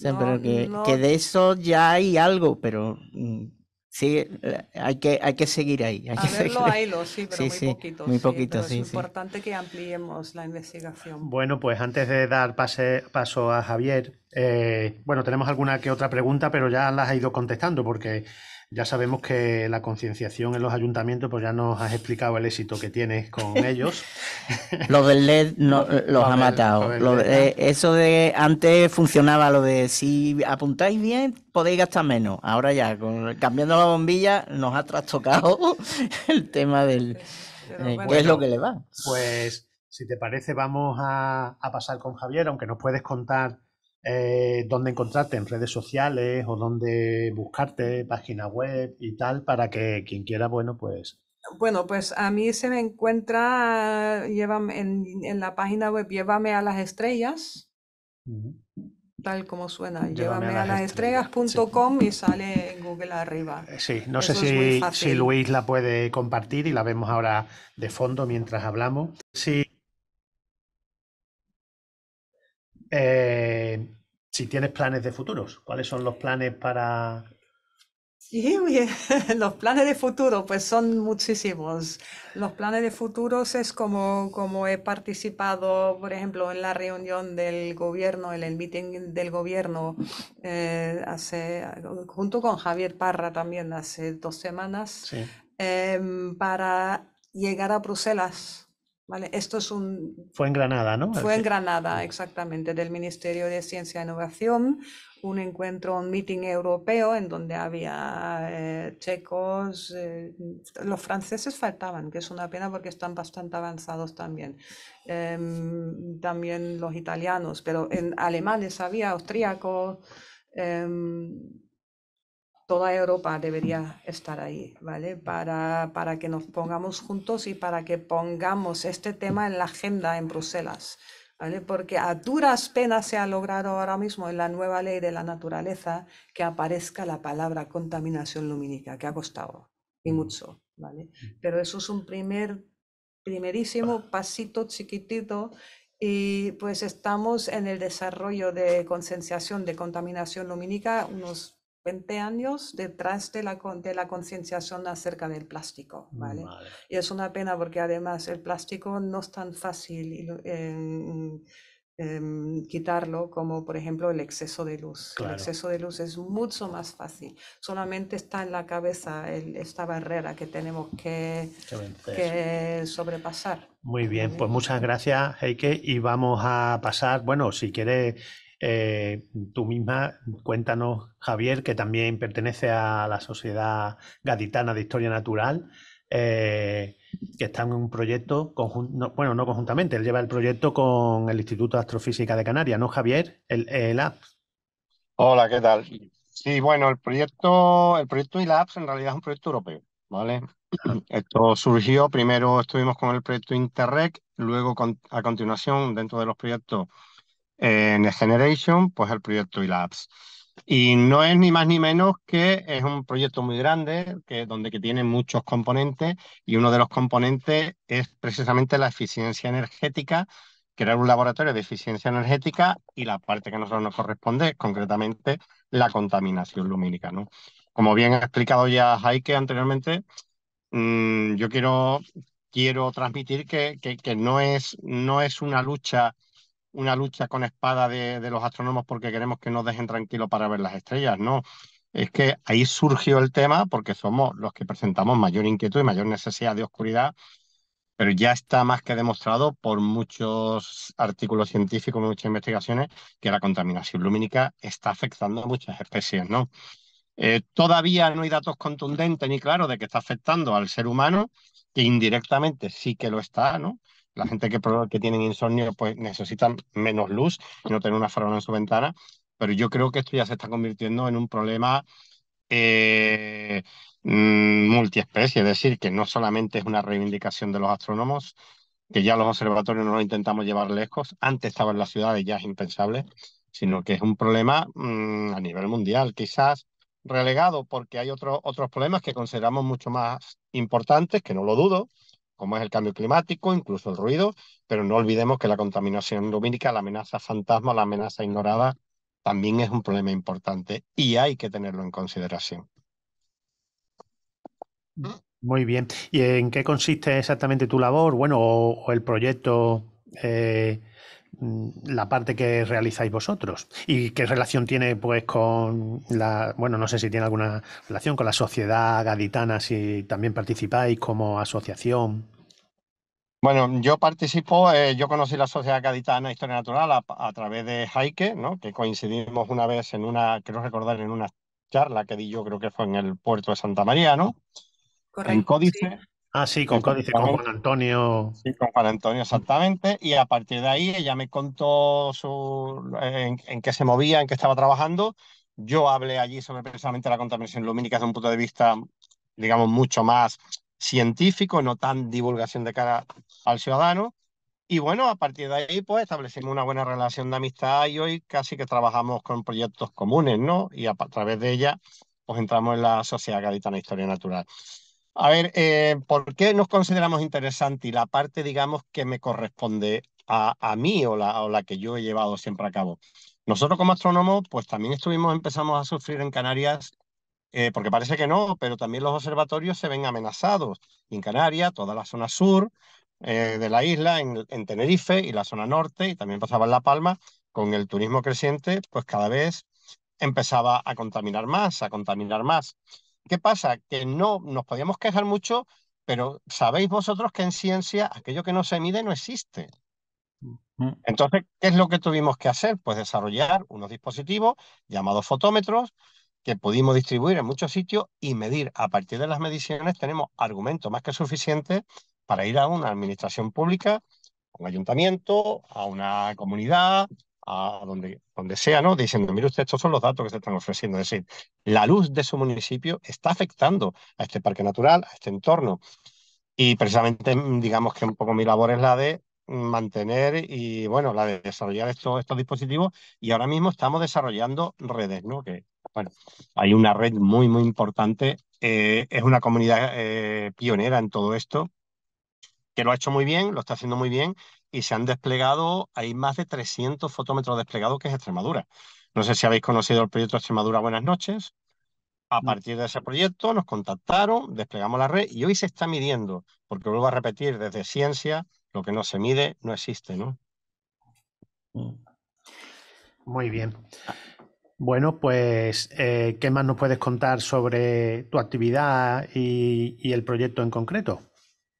pero que, de eso ya hay algo, pero mm, sí, eh, hay que, hay que seguir ahí. Hay a *laughs* verlo, ahí sí, pero muy poquito. Muy poquito, sí. es importante que ampliemos la investigación. Bueno, pues antes de dar pase, paso a Javier, eh, bueno, tenemos alguna que otra pregunta, pero ya las ha ido contestando porque ya sabemos que la concienciación en los ayuntamientos, pues ya nos has explicado el éxito que tienes con *laughs* ellos. lo del LED no, los ha matado. eso de antes funcionaba lo de si apuntáis bien podéis gastar menos. Ahora ya, con, cambiando la bombilla, nos ha trastocado *laughs* el tema del eh, qué es lo que le va. Pues si te parece, vamos a pasar con Javier, aunque nos puedes contar eh, dónde encontrarte en redes sociales o dónde buscarte, página web y tal, para que quien quiera, bueno, pues... Bueno, pues a mí se me encuentra llévame, en, en la página web Llévame a las estrellas, tal como suena, llévame, a, las estrellas.com y sale en Google arriba. Eh, sí, no sé si, si Luis la puede compartir y la vemos ahora de fondo mientras hablamos. Sí, Eh, si tienes planes de futuros, ¿cuáles son los planes para...? Sí, *laughs* los planes de futuro, pues son muchísimos. Los planes de futuros es como, como he participado, por ejemplo, en la reunión del gobierno, en el meeting del gobierno, eh, hace, junto con Javier Parra también hace dos semanas, em, para llegar a Bruselas ¿Vale? Esto es un... Fue en Granada, ¿no? Fue en Granada, exactamente, del Ministerio de Ciencia e Innovación, un encuentro, un meeting europeo en donde había eh, checos, eh, los franceses faltaban, que es una pena porque están bastante avanzados también, em, también los italianos, pero en alemanes había, austríacos. Toda Europa debería estar ahí, ¿vale? Para, para, que nos pongamos juntos y para que pongamos este tema en la agenda en Bruselas, ¿vale? Porque a duras penas se ha logrado ahora mismo en la nueva ley de la naturaleza que aparezca la palabra contaminación lumínica, que ha costado y mm. mucho, ¿vale? Pero eso es un primer, primerísimo pasito chiquitito y pues estamos en el desarrollo de concienciación de contaminación lumínica unos 20 años detrás de la, de la concienciación acerca del plástico, ¿vale? Y es una pena porque además el plástico no es tan fácil em, quitarlo como por ejemplo el exceso de luz. El exceso de luz es mucho más fácil. Solamente está en la cabeza esta barrera que tenemos que, que sobrepasar. Muy bien, pues muchas gracias, Heike. Y vamos a pasar, bueno, si quiere eh, tú misma, cuéntanos, Javier, que también pertenece a la Sociedad Gaditana de Historia Natural, eh, que está en un proyecto, bueno, no conjuntamente, él lleva el proyecto con el Instituto de Astrofísica de Canarias, ¿no, Javier? El, el Hola, ¿qué tal? Sí, bueno, el proyecto, el proyecto ILAPS en realidad es un proyecto europeo, ¿vale? Esto surgió, primero estuvimos con el proyecto Interreg, luego a continuación, dentro de los proyectos en Next Generation, pues el proyecto ILABS. Y no es ni más ni menos que es un proyecto muy grande, que, donde que tiene muchos componentes, y uno de los componentes es precisamente la eficiencia energética, crear un laboratorio de eficiencia energética, y la parte que a nosotros nos corresponde es concretamente la contaminación lumínica. ¿no? Como bien ha explicado ya Heike anteriormente, mm, yo quiero, quiero transmitir que, que, que no, es, no es una lucha una lucha con espada de, los astrónomos porque queremos que nos dejen tranquilos para ver las estrellas, no. Es que ahí surgió el tema porque somos los que presentamos mayor inquietud y mayor necesidad de oscuridad pero ya está más que demostrado por muchos artículos científicos, muchas investigaciones, que la contaminación lumínica está afectando a muchas especies, ¿no? Eh, todavía no hay datos contundentes ni claros de que está afectando al ser humano, que indirectamente sí que lo está, ¿no? La gente que, que tiene insomnio pues necesita menos luz y no tener una farola en su ventana, pero yo creo que esto ya se está convirtiendo en un problema eh, mm, multiespecie, es decir, que no solamente es una reivindicación de los astrónomos, que ya los observatorios no lo intentamos llevar lejos, antes estaba en las ciudades ya es impensable, sino que es un problema mm, a nivel mundial, quizás relegado porque hay otros otros problemas que consideramos mucho más importantes, que no lo dudo, como es el cambio climático, incluso el ruido, pero no olvidemos que la contaminación lumínica, la amenaza fantasma, la amenaza ignorada, también es un problema importante y hay que tenerlo en consideración. Muy bien. ¿Y en qué consiste exactamente tu labor? Bueno, o, el proyecto, eh, la parte que realizáis vosotros. ¿Y qué relación tiene pues con la, bueno, no sé si tiene alguna relación con la sociedad gaditana, si también participáis como asociación? Bueno, yo participo, eh, yo conocí la Sociedad Gaditana Historia Natural a, través de Jaike, ¿no? que coincidimos una vez en una, quiero recordar, en una charla que di yo, creo que fue en el puerto de Santa María, ¿no? Correcto. En Códice. Ah, sí, con Códice, con Juan Antonio. Sí, con Juan Antonio, exactamente. Y a partir de ahí ella me contó su, en, en qué se movía, en qué estaba trabajando. Yo hablé allí sobre precisamente la contaminación lumínica desde un punto de vista, digamos, mucho más científico, no tan divulgación de cara al ciudadano. Y bueno, a partir de ahí, pues establecimos una buena relación de amistad y hoy casi que trabajamos con proyectos comunes, ¿no? Y a, través de ella, pues entramos en la Sociedad Gaditana Historia Natural. A ver, eh, ¿por qué nos consideramos interesante y la parte, digamos, que me corresponde a, a mí o la, o la que yo he llevado siempre a cabo? Nosotros como astrónomos, pues también estuvimos, empezamos a sufrir en Canarias eh, porque parece que no, pero también los observatorios se ven amenazados. en Canarias, toda la zona sur eh, de la isla, en, Tenerife y la zona norte, y también pasaba en La Palma, con el turismo creciente, pues cada vez empezaba a contaminar más, a contaminar más. ¿Qué pasa? Que no nos podíamos quejar mucho, pero sabéis vosotros que en ciencia aquello que no se mide no existe. Entonces, ¿qué es lo que tuvimos que hacer? Pues desarrollar unos dispositivos llamados fotómetros que pudimos distribuir en muchos sitios y medir. A partir de las mediciones tenemos argumentos más que suficientes para ir a una administración pública, a un ayuntamiento, a una comunidad, a donde, donde sea, ¿no? Diciendo, mire usted, estos son los datos que se están ofreciendo. Es decir, la luz de su municipio está afectando a este parque natural, a este entorno. Y precisamente, digamos que un poco mi labor es la de mantener y, bueno, la de desarrollar estos, estos dispositivos. Y ahora mismo estamos desarrollando redes, ¿no? Que bueno, hay una red muy, muy importante. Eh, es una comunidad eh, pionera en todo esto, que lo ha hecho muy bien, lo está haciendo muy bien, y se han desplegado, hay más de 300 fotómetros desplegados, que es Extremadura. No sé si habéis conocido el proyecto Extremadura Buenas noches. A partir de ese proyecto nos contactaron, desplegamos la red y hoy se está midiendo, porque vuelvo a repetir, desde ciencia, lo que no se mide no existe, ¿no? Mm. Muy bien. Bueno, pues, eh, ¿qué más nos puedes contar sobre tu actividad y, el proyecto en concreto?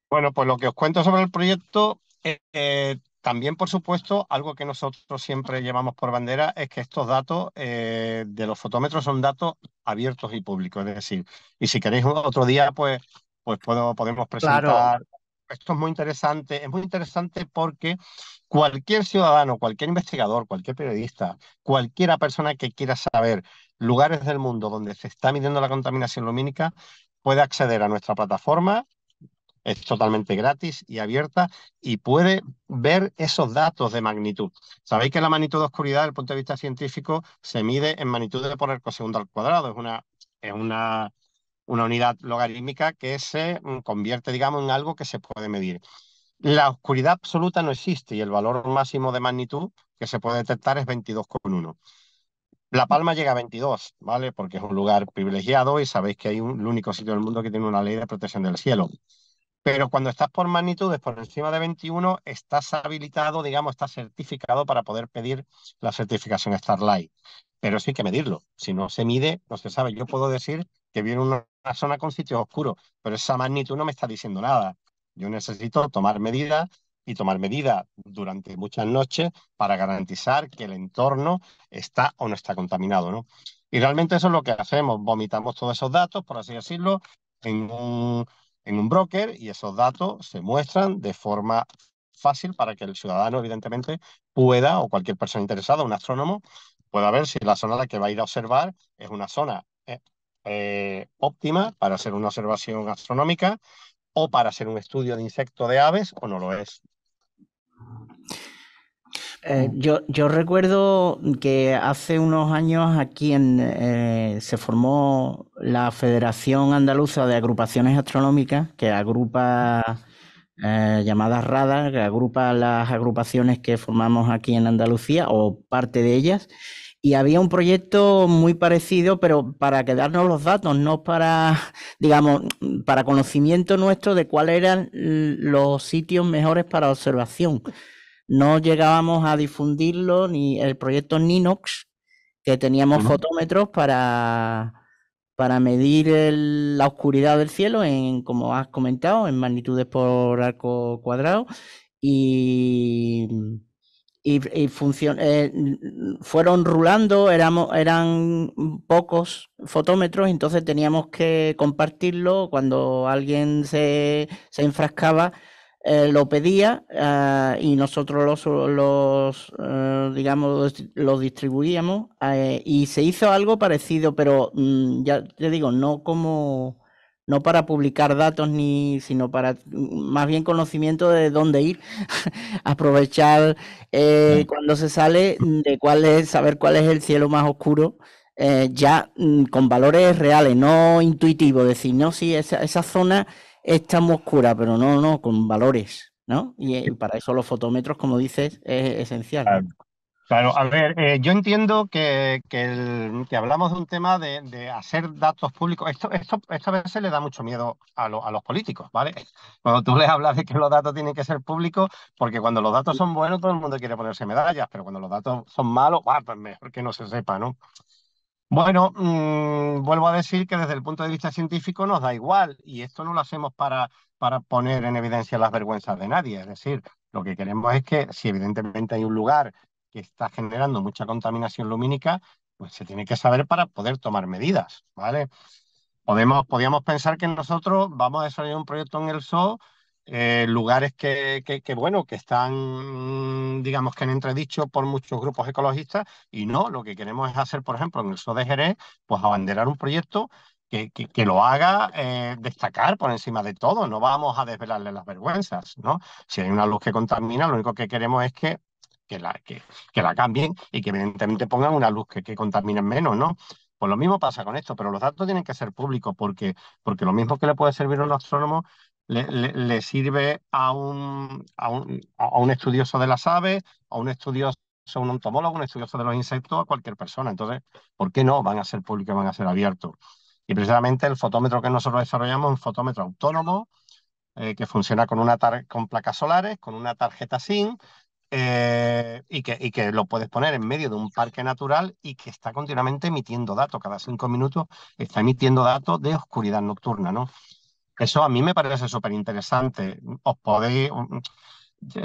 Bueno, pues lo que os cuento sobre el proyecto, eh, eh, también, por supuesto, algo que nosotros siempre llevamos por bandera es que estos datos de los fotómetros son datos abiertos y públicos. Es decir, y si queréis otro día, pues, pues puedo, podemos presentar. Esto es muy interesante. Es muy interesante porque cualquier ciudadano, cualquier investigador, cualquier periodista, cualquiera persona que quiera saber lugares del mundo donde se está midiendo la contaminación lumínica puede acceder a nuestra plataforma. Es totalmente gratis y abierta y puede ver esos datos de magnitud. Sabéis que la magnitud de oscuridad, desde el punto de vista científico, se mide en magnitud de por segundo al cuadrado. Es una, es una, una unidad logarítmica que se mm, convierte, digamos, en algo que se puede medir. La oscuridad absoluta no existe y el valor máximo de magnitud que se puede detectar es 22,1. La Palma llega a 22, ¿vale? Porque es un lugar privilegiado y sabéis que hay un, el único sitio del mundo que tiene una ley de protección del cielo. Pero cuando estás por magnitudes por encima de 21, estás habilitado, digamos, estás certificado para poder pedir la certificación Starlight. Pero sí hay que medirlo. Si no se mide, no se sabe. Yo puedo decir que viene una zona con sitios oscuros, pero esa magnitud no me está diciendo nada Yo necesito tomar medidas y tomar medidas durante muchas noches para garantizar que el entorno está o no está contaminado, ¿no? Y realmente eso es lo que hacemos, vomitamos todos esos datos, por así decirlo, en un, en un broker y esos datos se muestran de forma fácil para que el ciudadano, evidentemente, pueda, o cualquier persona interesada, un astrónomo, pueda ver si la zona a la que va a ir a observar es una zona eh, eh, óptima para hacer una observación astronómica o para hacer un estudio de insecto de aves o no lo es. Eh, yo, yo, recuerdo que hace unos años aquí en, se formó la Federación Andaluza de Agrupaciones Astronómicas, que agrupa eh, llamadas RADA, que agrupa las agrupaciones que formamos aquí en Andalucía o parte de ellas. Y había un proyecto muy parecido, pero para quedarnos los datos, no para, digamos, para conocimiento nuestro de cuáles eran los sitios mejores para observación. No llegábamos a difundirlo ni el proyecto Ninox, que teníamos fotómetros para, para medir la oscuridad del cielo en, como has comentado, en magnitudes por arco cuadrado. Y, y, eh, fueron rulando, éramos, eran pocos fotómetros, entonces teníamos que compartirlo cuando alguien se, se enfrascaba eh, lo pedía ah, y nosotros los, los eh, digamos, los distribuíamos eh, y se hizo algo parecido, pero mm, ya te digo, no como, no para publicar datos ni, sino para mm, más bien conocimiento de dónde ir, *laughs* aprovechar cuando se sale de cuál es, saber cuál es el cielo más oscuro. ya mm, con valores reales, no intuitivos, decir, no, sí, esa, esa zona está muy oscura, pero no, no, con valores, ¿no? Y, para eso los fotómetros, como dices, es esencial. Claro. a ver, eh, yo entiendo que, que, hablamos de un tema de, hacer datos públicos. Esto, esto, esto, a veces le da mucho miedo a, a, los políticos, ¿vale? *laughs* Cuando tú les hablas de que los datos tienen que ser públicos, porque cuando los datos son buenos todo el mundo quiere ponerse medallas, pero cuando los datos son malos, pues mejor que no se sepa, ¿no? Bueno, mm, vuelvo a decir que desde el punto de vista científico nos da igual y esto no lo hacemos para, para poner en evidencia las vergüenzas de nadie. Es decir, lo que queremos es que si evidentemente hay un lugar que está generando mucha contaminación lumínica, pues se tiene que saber para poder tomar medidas, ¿vale? Podemos, podríamos pensar que nosotros vamos a desarrollar un proyecto en el SO eh, lugares que, bueno, que están, digamos que en entredicho por muchos grupos ecologistas y no, lo que queremos es hacer, por ejemplo, en el SO de Jerez, pues abanderar un proyecto que, lo haga eh, destacar por encima de todo. No vamos a desvelarle las vergüenzas, ¿no? Si hay una luz que contamina, lo único que queremos es que, que, la, que la cambien y que evidentemente pongan una luz que, que contamine menos, ¿no? Pues lo mismo pasa con esto, pero los datos tienen que ser públicos porque, porque lo mismo que le puede servir a un astrónomo le, sirve a un, a un, a, un, estudioso de las aves, a un estudioso, un entomólogo, un estudioso de los insectos, a cualquier persona. Entonces, ¿por qué no van a ser públicos, van a ser abiertos? Y precisamente el fotómetro que nosotros desarrollamos es un fotómetro autónomo eh, que funciona con, una con placas solares, con una tarjeta SIM, eh, y, que, y, que, lo puedes poner en medio de un parque natural y que está continuamente emitiendo datos. Cada cinco minutos está emitiendo datos de oscuridad nocturna, ¿no? Eso a mí me parece súper interesante. Os podéis, mm,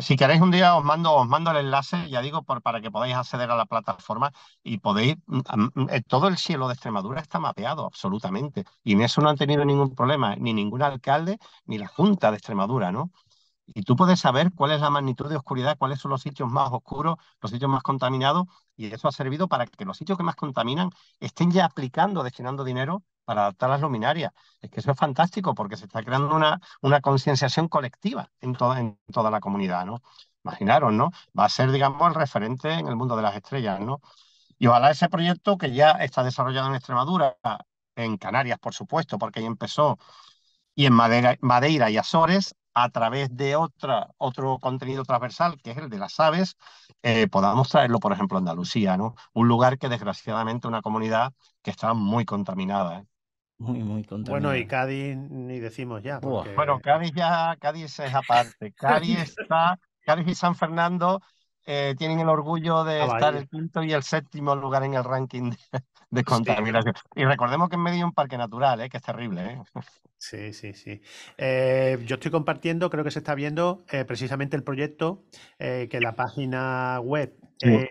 si queréis un día os mando, os mando el enlace, ya digo, por, para que podáis acceder a la plataforma y podéis, mm, mm, eh, todo el cielo de Extremadura está mapeado absolutamente. Y en eso no han tenido ningún problema, ni ningún alcalde, ni la Junta de Extremadura, ¿no? Y tú puedes saber cuál es la magnitud de oscuridad, cuáles son los sitios más oscuros, los sitios más contaminados, y eso ha servido para que los sitios que más contaminan estén ya aplicando, destinando dinero para adaptar las luminarias. Es que eso es fantástico porque se está creando una, una concienciación colectiva en, toda en toda la comunidad, ¿no? Imaginaros, ¿no? Va a ser, digamos, el referente en el mundo de las estrellas, ¿no? Y ojalá ese proyecto que ya está desarrollado en Extremadura, en Canarias, por supuesto, porque ahí empezó, y en Madeira y Azores, a través de otra, otro contenido transversal, que es el de las aves, eh, podamos traerlo, por ejemplo, a Andalucía, ¿no? Un lugar que desgraciadamente una comunidad que está muy contaminada. ¿eh? Muy, muy Bueno, y Cádiz ni decimos ya. Bueno, Cádiz ya, Cádiz es aparte. Cádiz *laughs* está, Cádiz y San Fernando eh, tienen el orgullo de Ah, estar vaya. el quinto y el séptimo lugar en el ranking de, *laughs* de contaminación. Y recordemos que en medio un parque natural, ¿eh? que es terrible. ¿eh? *laughs* Sí, sí, sí. Eh, yo estoy compartiendo, creo que se está viendo precisamente el proyecto, que la página web Sí. es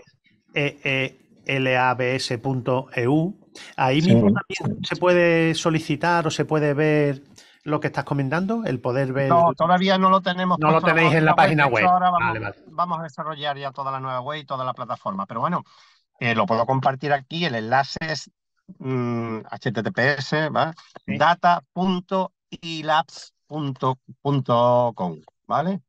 e elabs.eu. Ahí Sí. mismo también se puede solicitar o se puede ver lo que estás comentando, el poder ver. No, todavía no lo tenemos. No lo tenéis en la página web. Ahora vamos, Vale, vale. vamos a desarrollar ya toda la nueva web y toda la plataforma. Pero bueno, eh, lo puedo compartir aquí. El enlace es mm, https ¿va? Sí. data.ilabs.com, ¿vale?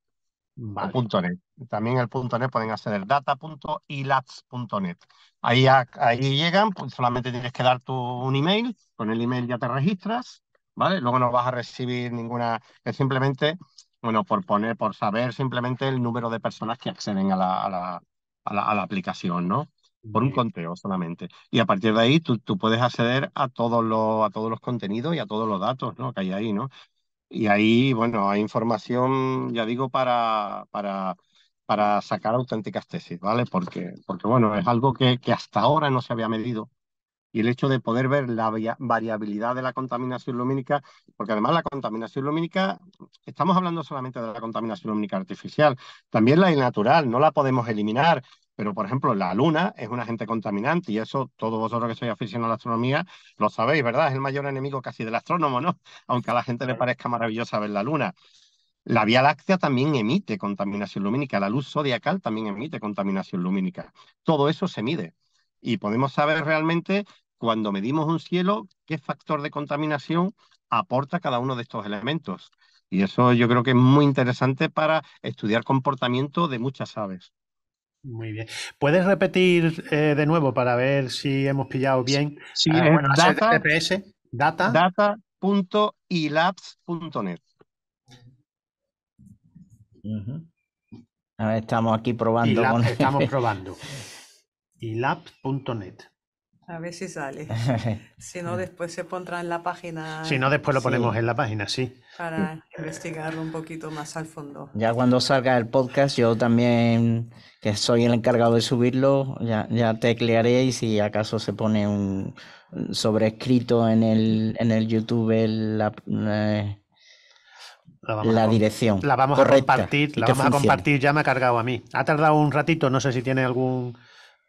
Vale. O punto .net. También el punto .net pueden acceder data.ilabs.net. Ahí, ahí llegan, pues solamente tienes que dar tu, un email, con el email ya te registras, ¿vale? Luego no vas a recibir ninguna, es simplemente, bueno, por poner, por saber simplemente el número de personas que acceden a la, a la, a la, a la aplicación, ¿no? Por un conteo solamente. Y a partir de ahí tú, tú puedes acceder a todos los, a todos los contenidos y a todos los datos, ¿no? que hay ahí, ¿no? Y ahí, bueno, hay información, ya digo, para, para, para sacar auténticas tesis, ¿vale? Porque, porque bueno, es algo que, que hasta ahora no se había medido. Y el hecho de poder ver la varia- variabilidad de la contaminación lumínica, porque además la contaminación lumínica, estamos hablando solamente de la contaminación lumínica artificial, también la natural, no la podemos eliminar. Pero, por ejemplo, la luna es un agente contaminante y eso todos vosotros que sois aficionados a la astronomía lo sabéis, ¿verdad? Es el mayor enemigo casi del astrónomo, ¿no? *laughs* Aunque a la gente le parezca maravillosa ver la luna. La Vía Láctea también emite contaminación lumínica, la luz zodiacal también emite contaminación lumínica. Todo eso se mide y podemos saber realmente cuando medimos un cielo qué factor de contaminación aporta cada uno de estos elementos. Y eso yo creo que es muy interesante para estudiar comportamiento de muchas aves. Muy bien. ¿Puedes repetir eh, de nuevo para ver si hemos pillado bien? Sí, es bueno, data, HTTPS, data. data.ilabs.net. Ver, estamos aquí probando. con- estamos *laughs* probando. y lab.net. A ver si sale. *laughs* Si no, después se pondrá en la página Si no, después lo Sí. ponemos en la página, sí. para investigarlo un poquito más al fondo. Ya cuando salga el podcast, yo también, que soy el encargado de subirlo, ya, ya teclearé y si acaso se pone un sobrescrito en el, en el YouTube la, eh, La vamos, la a, com- dirección la vamos a compartir. La vamos a compartir. Ya me ha cargado a mí. Ha tardado un ratito. No sé si tiene algún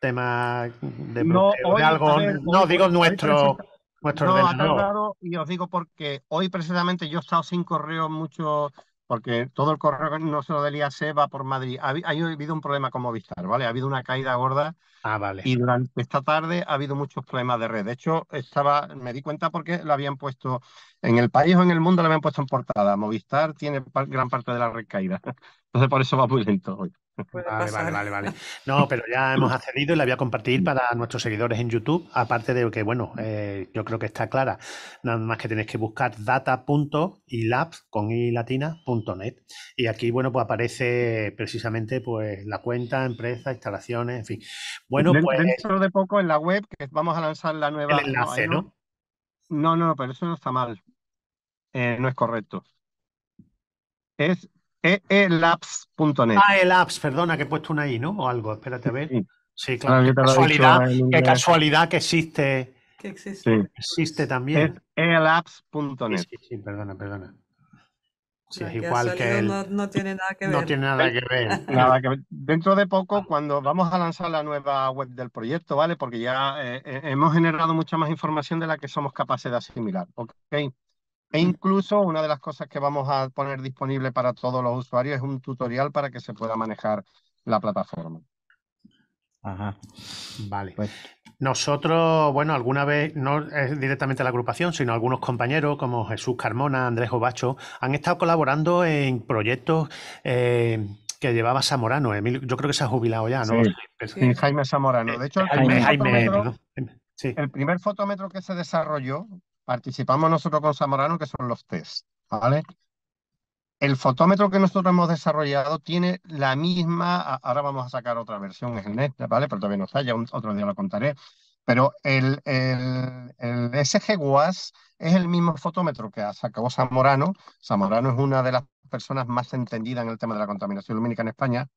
tema de No, bloqueo hoy, de algo. ver, no, hoy- digo hoy nuestro, presenta- nuestro No, ordenador. y os digo porque hoy precisamente yo he estado sin correo mucho, porque todo el correo nuestro del IAC va por Madrid. Ha, habi- ha habido un problema con Movistar, ¿vale? Ha habido una caída gorda Ah, vale. y durante esta tarde ha habido muchos problemas de red. De hecho, estaba, me di cuenta porque lo habían puesto en el país o en el mundo, lo habían puesto en portada. Movistar tiene par- gran parte de la red caída. *laughs* Entonces por eso va muy lento hoy. Puede Vale, pasar. vale, vale, vale. *laughs* No, pero ya hemos accedido y la voy a compartir para nuestros seguidores en YouTube. Aparte de que, bueno, eh, yo creo que está clara. Nada más que tenéis que buscar data.ilabs con i latina punto net. Y aquí, bueno, pues aparece precisamente pues la cuenta, empresa, instalaciones, en fin. Bueno, pues Dentro de poco en la web, que vamos a lanzar la nueva. el enlace, ¿no? No, no, no, pero eso no está mal. Eh, no es correcto. Es eelabs.net. Ah, el apps, perdona, que he puesto una i, ¿no? O algo, espérate a ver. Sí. Sí, claro. Ah, qué casualidad, qué casualidad que existe, Que existe. Sí. existe también. eelabs.net. Sí, sí, sí, perdona, perdona. Sí, es igual que el, no, no tiene nada que no ver. tiene nada que ver. *laughs* Nada, que dentro de poco, cuando vamos a lanzar la nueva web del proyecto, ¿vale? Porque ya eh, eh, hemos generado mucha más información de la que somos capaces de asimilar, ¿ok? E incluso una de las cosas que vamos a poner disponible para todos los usuarios es un tutorial para que se pueda manejar la plataforma. Ajá. Vale. Pues- Nosotros, bueno, alguna vez, no es directamente la agrupación, sino algunos compañeros como Jesús Carmona, Andrés Obacho, han estado colaborando en proyectos eh, que llevaba Zamorano. Emilio, yo creo que se ha jubilado ya, ¿no? Sí. Sí, Jaime Zamorano. De hecho, el Jaime, primer Jaime, fotómetro- ¿no? Sí. El primer fotómetro que se desarrolló, participamos nosotros con Zamorano, que son los test, ¿vale? El fotómetro que nosotros hemos desarrollado tiene la misma, ahora vamos a sacar otra versión, es el NET, ¿vale? Pero todavía no está, ya un- otro día lo contaré. Pero el, el, el SG WAS es el mismo fotómetro que sacado Zamorano. Zamorano es una de las personas más entendidas en el tema de la contaminación lumínica en España.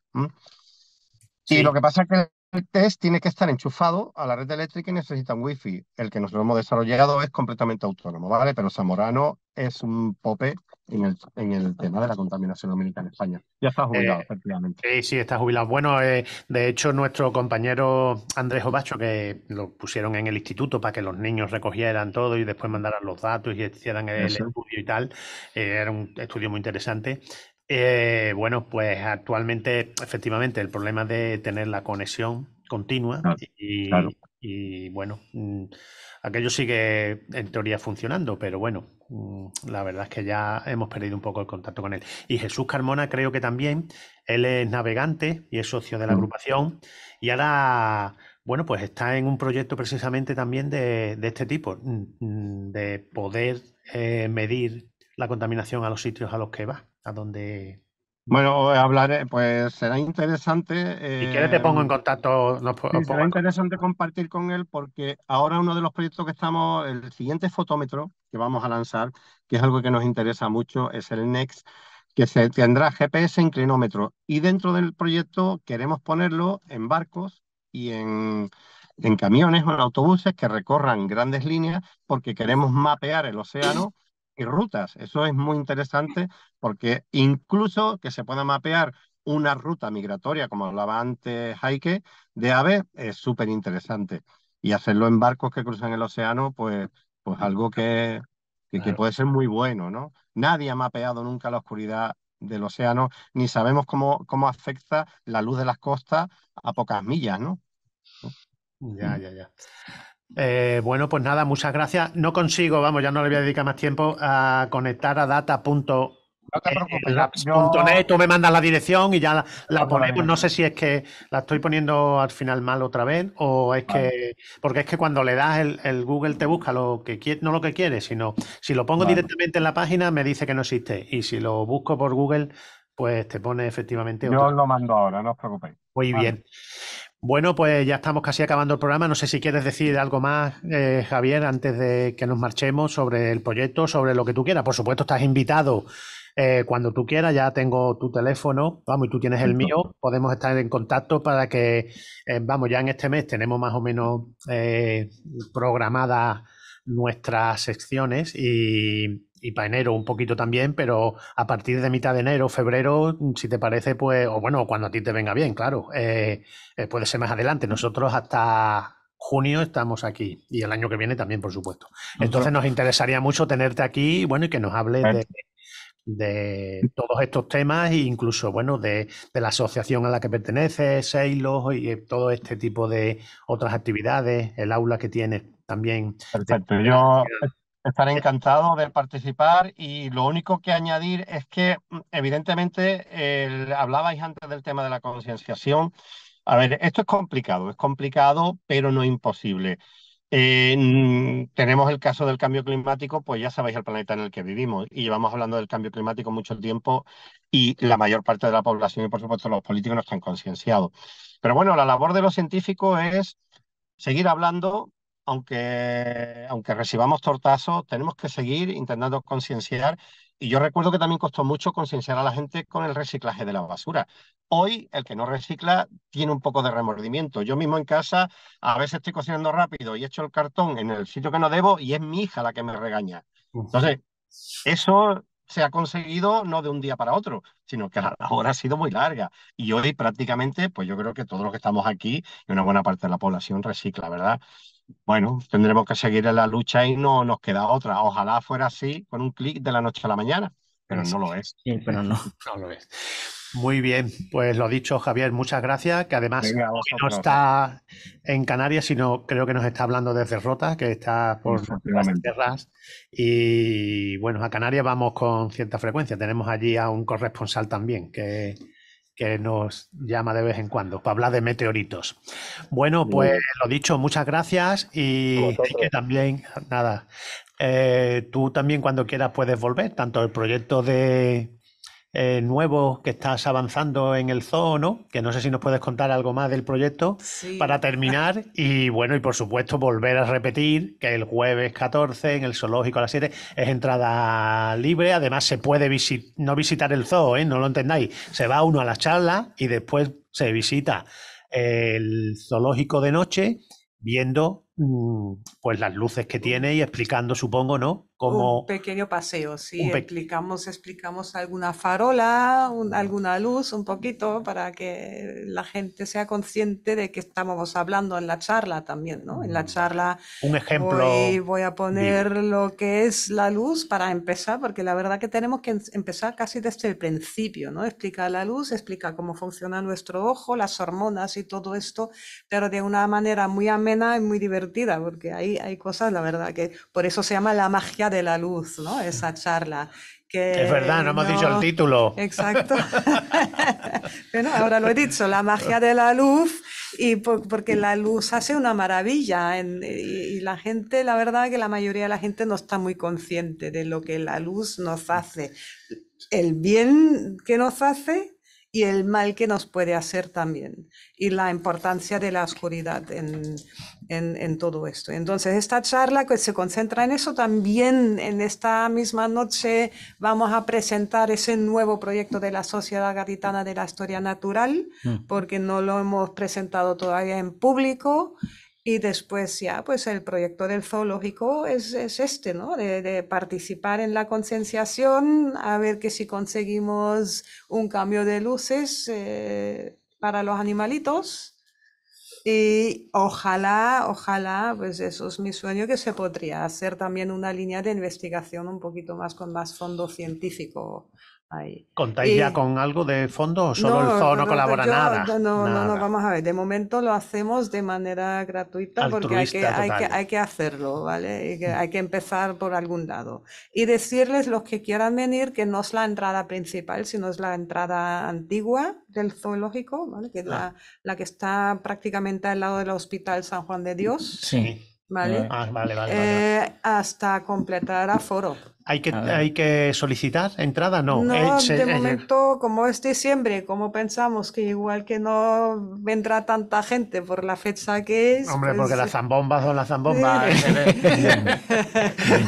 Y lo que pasa es que el test tiene que estar enchufado a la red eléctrica y necesita un wifi. El que nosotros hemos desarrollado es completamente autónomo, ¿vale? Pero Zamorano es un pope en el, en el tema de la contaminación lumínica en España. Ya está jubilado, Eh, efectivamente. Sí, sí, está jubilado. Bueno, eh, de hecho, nuestro compañero Andrés Obacho, que lo pusieron en el instituto para que los niños recogieran todo y después mandaran los datos y hicieran el Eso. estudio y tal, eh, era un estudio muy interesante. Eh, bueno, pues actualmente, efectivamente, el problema de tener la conexión continua Claro, y, claro. y, bueno, mm, aquello sigue en teoría funcionando, pero bueno, mm, la verdad es que ya hemos perdido un poco el contacto con él. Y Jesús Carmona creo que también, él es navegante y es socio de la agrupación y ahora, bueno, pues está en un proyecto precisamente también de, de este tipo, mm, de poder eh, medir la contaminación a los sitios a los que va, a donde... Bueno, hablaré, pues será interesante. Si quieres te pongo en eh, contacto, nos Sí, será en interesante compartir con él porque ahora uno de los proyectos que estamos, el siguiente fotómetro que vamos a lanzar, que es algo que nos interesa mucho, es el NEXT, que se tendrá GPS e inclinómetro. Y dentro del proyecto queremos ponerlo en barcos y en, en camiones o en autobuses que recorran grandes líneas porque queremos mapear el océano y rutas. Eso es muy interesante porque incluso que se pueda mapear una ruta migratoria, como hablaba antes Heike, de aves es súper interesante. Y hacerlo en barcos que cruzan el océano, pues, pues algo que, que, puede ser muy bueno, ¿no? Nadie ha mapeado nunca la oscuridad del océano, ni sabemos cómo, cómo afecta la luz de las costas a pocas millas, ¿no? Ya, ya, ya. Eh, bueno, pues nada, muchas gracias. No consigo, vamos, ya no le voy a dedicar más tiempo a conectar a data.net. No te preocupes, yo- yo- Tú me mandas la dirección y ya la, ponemos. No sé si es que la estoy poniendo al final mal otra vez o es que. Porque es que cuando le das el, el Google te busca lo que quiere, no lo que quieres, sino si lo pongo Vale. directamente en la página me dice que no existe. Y si lo busco por Google, pues te pone efectivamente Yo otro. os lo mando ahora, no os preocupéis. Muy Vale. bien. Bueno, pues ya estamos casi acabando el programa. No sé si quieres decir algo más, eh, Javier, antes de que nos marchemos sobre el proyecto, sobre lo que tú quieras. Por supuesto, estás invitado eh, cuando tú quieras. Ya tengo tu teléfono, vamos, y tú tienes el mío. Podemos estar en contacto para que, eh, vamos, ya en este mes tenemos más o menos programadas nuestras secciones y, y para enero un poquito también, pero a partir de mitad de enero, febrero, si te parece, pues, o bueno, cuando a ti te venga bien, claro, eh, eh, puede ser más adelante. Nosotros hasta junio estamos aquí y el año que viene también, por supuesto. Entonces nos interesaría mucho tenerte aquí, bueno, y que nos hables de, de todos estos temas e incluso, bueno, de, de la asociación a la que perteneces, Seilos y eh, todo este tipo de otras actividades, el aula que tienes también. Perfecto, yo estaré encantado de participar y lo único que añadir es que mm, evidentemente hablabais antes del tema de la concienciación. A ver, esto es complicado, es complicado, pero no imposible. Eh, mm, tenemos el caso del cambio climático, pues ya sabéis el planeta en el que vivimos y llevamos hablando del cambio climático mucho tiempo y la mayor parte de la población y por supuesto los políticos no están concienciados. Pero bueno, la labor de los científicos es seguir hablando, aunque, aunque recibamos tortazos, tenemos que seguir intentando concienciar. Y yo recuerdo que también costó mucho concienciar a la gente con el reciclaje de la basura. Hoy, el que no recicla tiene un poco de remordimiento. Yo mismo en casa, a veces estoy cocinando rápido y echo el cartón en el sitio que no debo y es mi hija la que me regaña. Entonces, eso se ha conseguido no de un día para otro, sino que la *laughs* labor ha sido muy larga. Y hoy prácticamente, pues yo creo que todos los que estamos aquí y una buena parte de la población recicla, ¿verdad? Bueno, tendremos que seguir en la lucha y no nos queda otra. Ojalá fuera así, con un clic de la noche a la mañana, pero no lo es. Sí, pero no. *laughs* No lo es. Muy bien, pues lo dicho, Javier, muchas gracias. Que además Venga, no está en Canarias, sino creo que nos está hablando desde Rota, que está por Efectivamente. tierras. Y bueno, a Canarias vamos con cierta frecuencia. Tenemos allí a un corresponsal también que, que nos llama de vez en cuando para hablar de meteoritos. Bueno, pues lo dicho, muchas gracias y que también, nada, eh, tú también cuando quieras puedes volver, tanto el proyecto de eh, nuevo que estás avanzando en el zoo, ¿no? Que no sé si nos puedes contar algo más del proyecto Sí. para terminar y bueno, y por supuesto volver a repetir que el jueves 14 en el zoológico a las 7 es entrada libre, además se puede visi- no visitar el zoo, ¿eh? No lo entendáis, se va uno a la charla y después se visita el zoológico de noche viendo pues las luces que tiene y explicando, supongo, ¿no? Un pequeño paseo, sí. explicamos, explicamos alguna farola, alguna luz, un poquito, para que la gente sea consciente de que estamos hablando en la charla también, ¿no? En la mm. charla. Un ejemplo. Voy, voy a poner lo que es la luz para empezar, porque la verdad que tenemos que empezar casi desde el principio, ¿no? Explica la luz, explica cómo funciona nuestro ojo, las hormonas y todo esto, pero de una manera muy amena y muy divertida, porque ahí hay cosas, la verdad, que por eso se llama la magia de la luz, ¿no? Esa charla. Que es verdad, no hemos dicho el título. Exacto. *laughs* bueno, ahora lo he dicho, la magia de la luz, y porque la luz hace una maravilla. y, la gente, la verdad que la mayoría de la gente no está muy consciente de lo que la luz nos hace. El bien que nos hace y el mal que nos puede hacer también y la importancia de la oscuridad en, en, todo esto. Entonces, esta charla que se concentra en eso, también en esta misma noche vamos a presentar ese nuevo proyecto de la Sociedad Gaditana de la Historia Natural, mm. porque no lo hemos presentado todavía en público. Y después ya, pues el proyecto del zoológico es, es este, ¿no? De, de, participar en la concienciación, a ver que si conseguimos un cambio de luces eh, para los animalitos. Y ojalá, ojalá, pues eso es mi sueño, que se podría hacer también una línea de investigación un poquito más con más fondo científico ¿Contáis ya con algo de fondo o solo el zoo no, colabora nada? No, no, no, vamos a ver. De momento lo hacemos de manera gratuita porque hay que, hay que, hay, que, hacerlo, ¿vale? Y que mm. hay que empezar por algún lado. Y decirles los que quieran venir que no es la entrada principal, sino es la entrada antigua del zoológico, ¿vale? Que es la, ah. la que está prácticamente al lado del Hospital San Juan de Dios. Sí. ¿Vale? Ah, vale, vale, eh, hasta completar aforo. ¿Hay que, ¿Hay que solicitar entrada? No. No, eh, de momento, como es diciembre, como pensamos que igual que no vendrá tanta gente por la fecha que es. Hombre, porque pues, las zambombas son las zambombas. *laughs*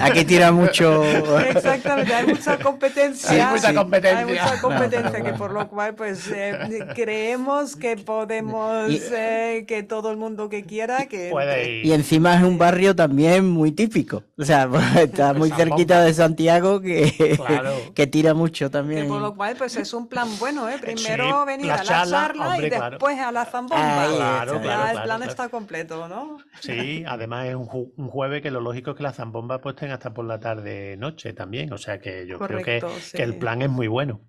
Aquí tira mucho. Exactamente, hay mucha competencia. Hay mucha competencia. Hay mucha competencia, que por lo cual, pues eh, creemos que podemos, eh, que todo el mundo que quiera. que Puede ir. Y encima es un barrio también muy típico. O sea, *laughs* está muy cerquita de San Santiago que, *laughs* que tira mucho también. por lo cual, pues es un plan bueno, ¿eh? Primero venir a la charla, y después a la zambomba. claro, claro, el plan está completo, ¿no? Sí, además es un, un, jueves que lo lógico es que la zambomba pues estén hasta por la tarde noche también. O sea que yo creo que, que, el plan es muy bueno.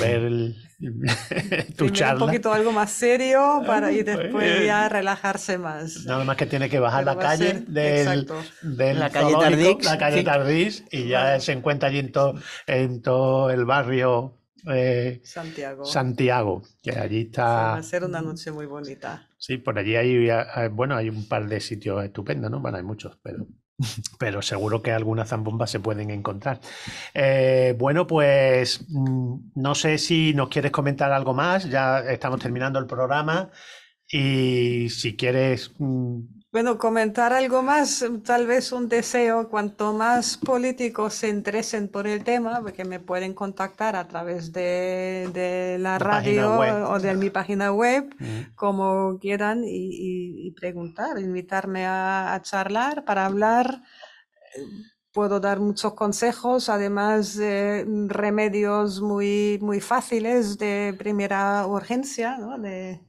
Ver el, *laughs* tu charla. Un poquito algo más serio para y después ya relajarse más. Nada más que tiene que bajar la calle del, del, la calle Tardix, la calle Tardix y ya se encuentra allí en, todo en todo el barrio eh, Santiago. Santiago, que allí está. va a ser una noche muy bonita. Sí, por allí hay, bueno, hay un par de sitios estupendos, ¿no? Bueno, hay muchos, pero, *laughs* pero seguro que algunas zambombas se pueden encontrar. Eh, bueno, pues mm, no sé si nos quieres comentar algo más, ya estamos terminando el programa y si quieres mm, bueno, comentar algo más, tal vez un deseo, cuanto más políticos se interesen por el tema, porque me pueden contactar a través de, la radio o de mi página web, como quieran, y, preguntar, invitarme a, charlar para hablar. Puedo dar muchos consejos, además de remedios muy, muy fáciles de primera urgencia, ¿no? de,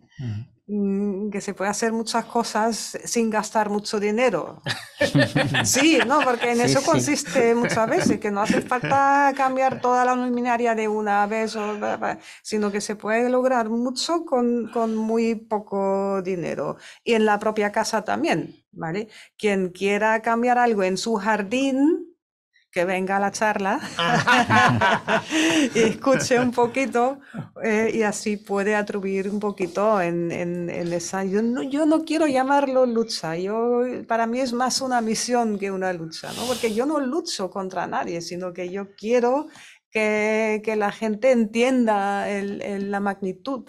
que se puede hacer muchas cosas sin gastar mucho dinero. *laughs* Sí, ¿no? Porque en eso consiste muchas veces, que no hace falta cambiar toda la luminaria de una vez, sino que se puede lograr mucho con, con muy poco dinero. Y en la propia casa también, ¿vale? Quien quiera cambiar algo en su jardín, que venga a la charla *laughs* y escuche un poquito eh, y así puede atribuir un poquito en, en, esa... Yo no, yo no, quiero llamarlo lucha, yo, para mí es más una misión que una lucha, ¿no? porque yo no lucho contra nadie, sino que yo quiero que, que la gente entienda el, la magnitud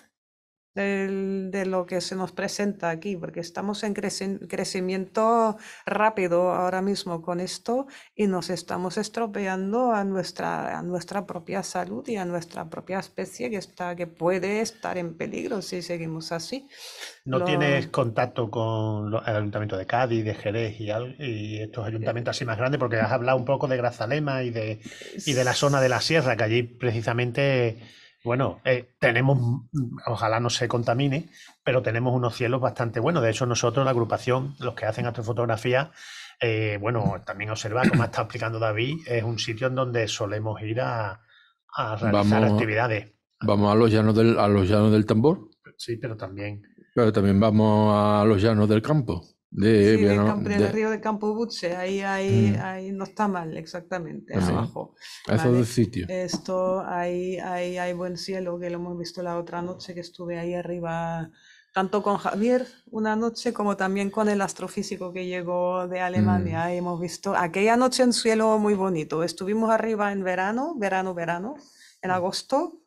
de lo que se nos presenta aquí, porque estamos en crecimiento rápido ahora mismo con esto y nos estamos estropeando a nuestra, a nuestra propia salud y a nuestra propia especie que, está, que puede estar en peligro si seguimos así. ¿No tienes contacto con el Ayuntamiento de Cádiz, de Jerez y, y, estos ayuntamientos así más grandes? Porque has hablado un poco de Grazalema y de, y de la zona de la sierra, que allí precisamente bueno, eh, tenemos, ojalá no se contamine, pero tenemos unos cielos bastante buenos. De hecho, nosotros, la agrupación, los que hacen astrofotografía, eh, bueno, también observar, como está explicando David, es un sitio en donde solemos ir a, realizar actividades. Vamos a los llanos del, a los llanos del tambor. Sí, pero también. Pero también vamos a los llanos del campo. De, del río de Campo Buche, ahí, ahí, mm. ahí, no está mal, exactamente, abajo. Eso del sitio. Esto, ahí, ahí hay buen cielo, que lo hemos visto la otra noche que estuve ahí arriba, tanto con Javier una noche como también con el astrofísico que llegó de Alemania. Mm. hemos visto aquella noche un cielo muy bonito. Estuvimos arriba en verano, verano, verano, en mm. agosto,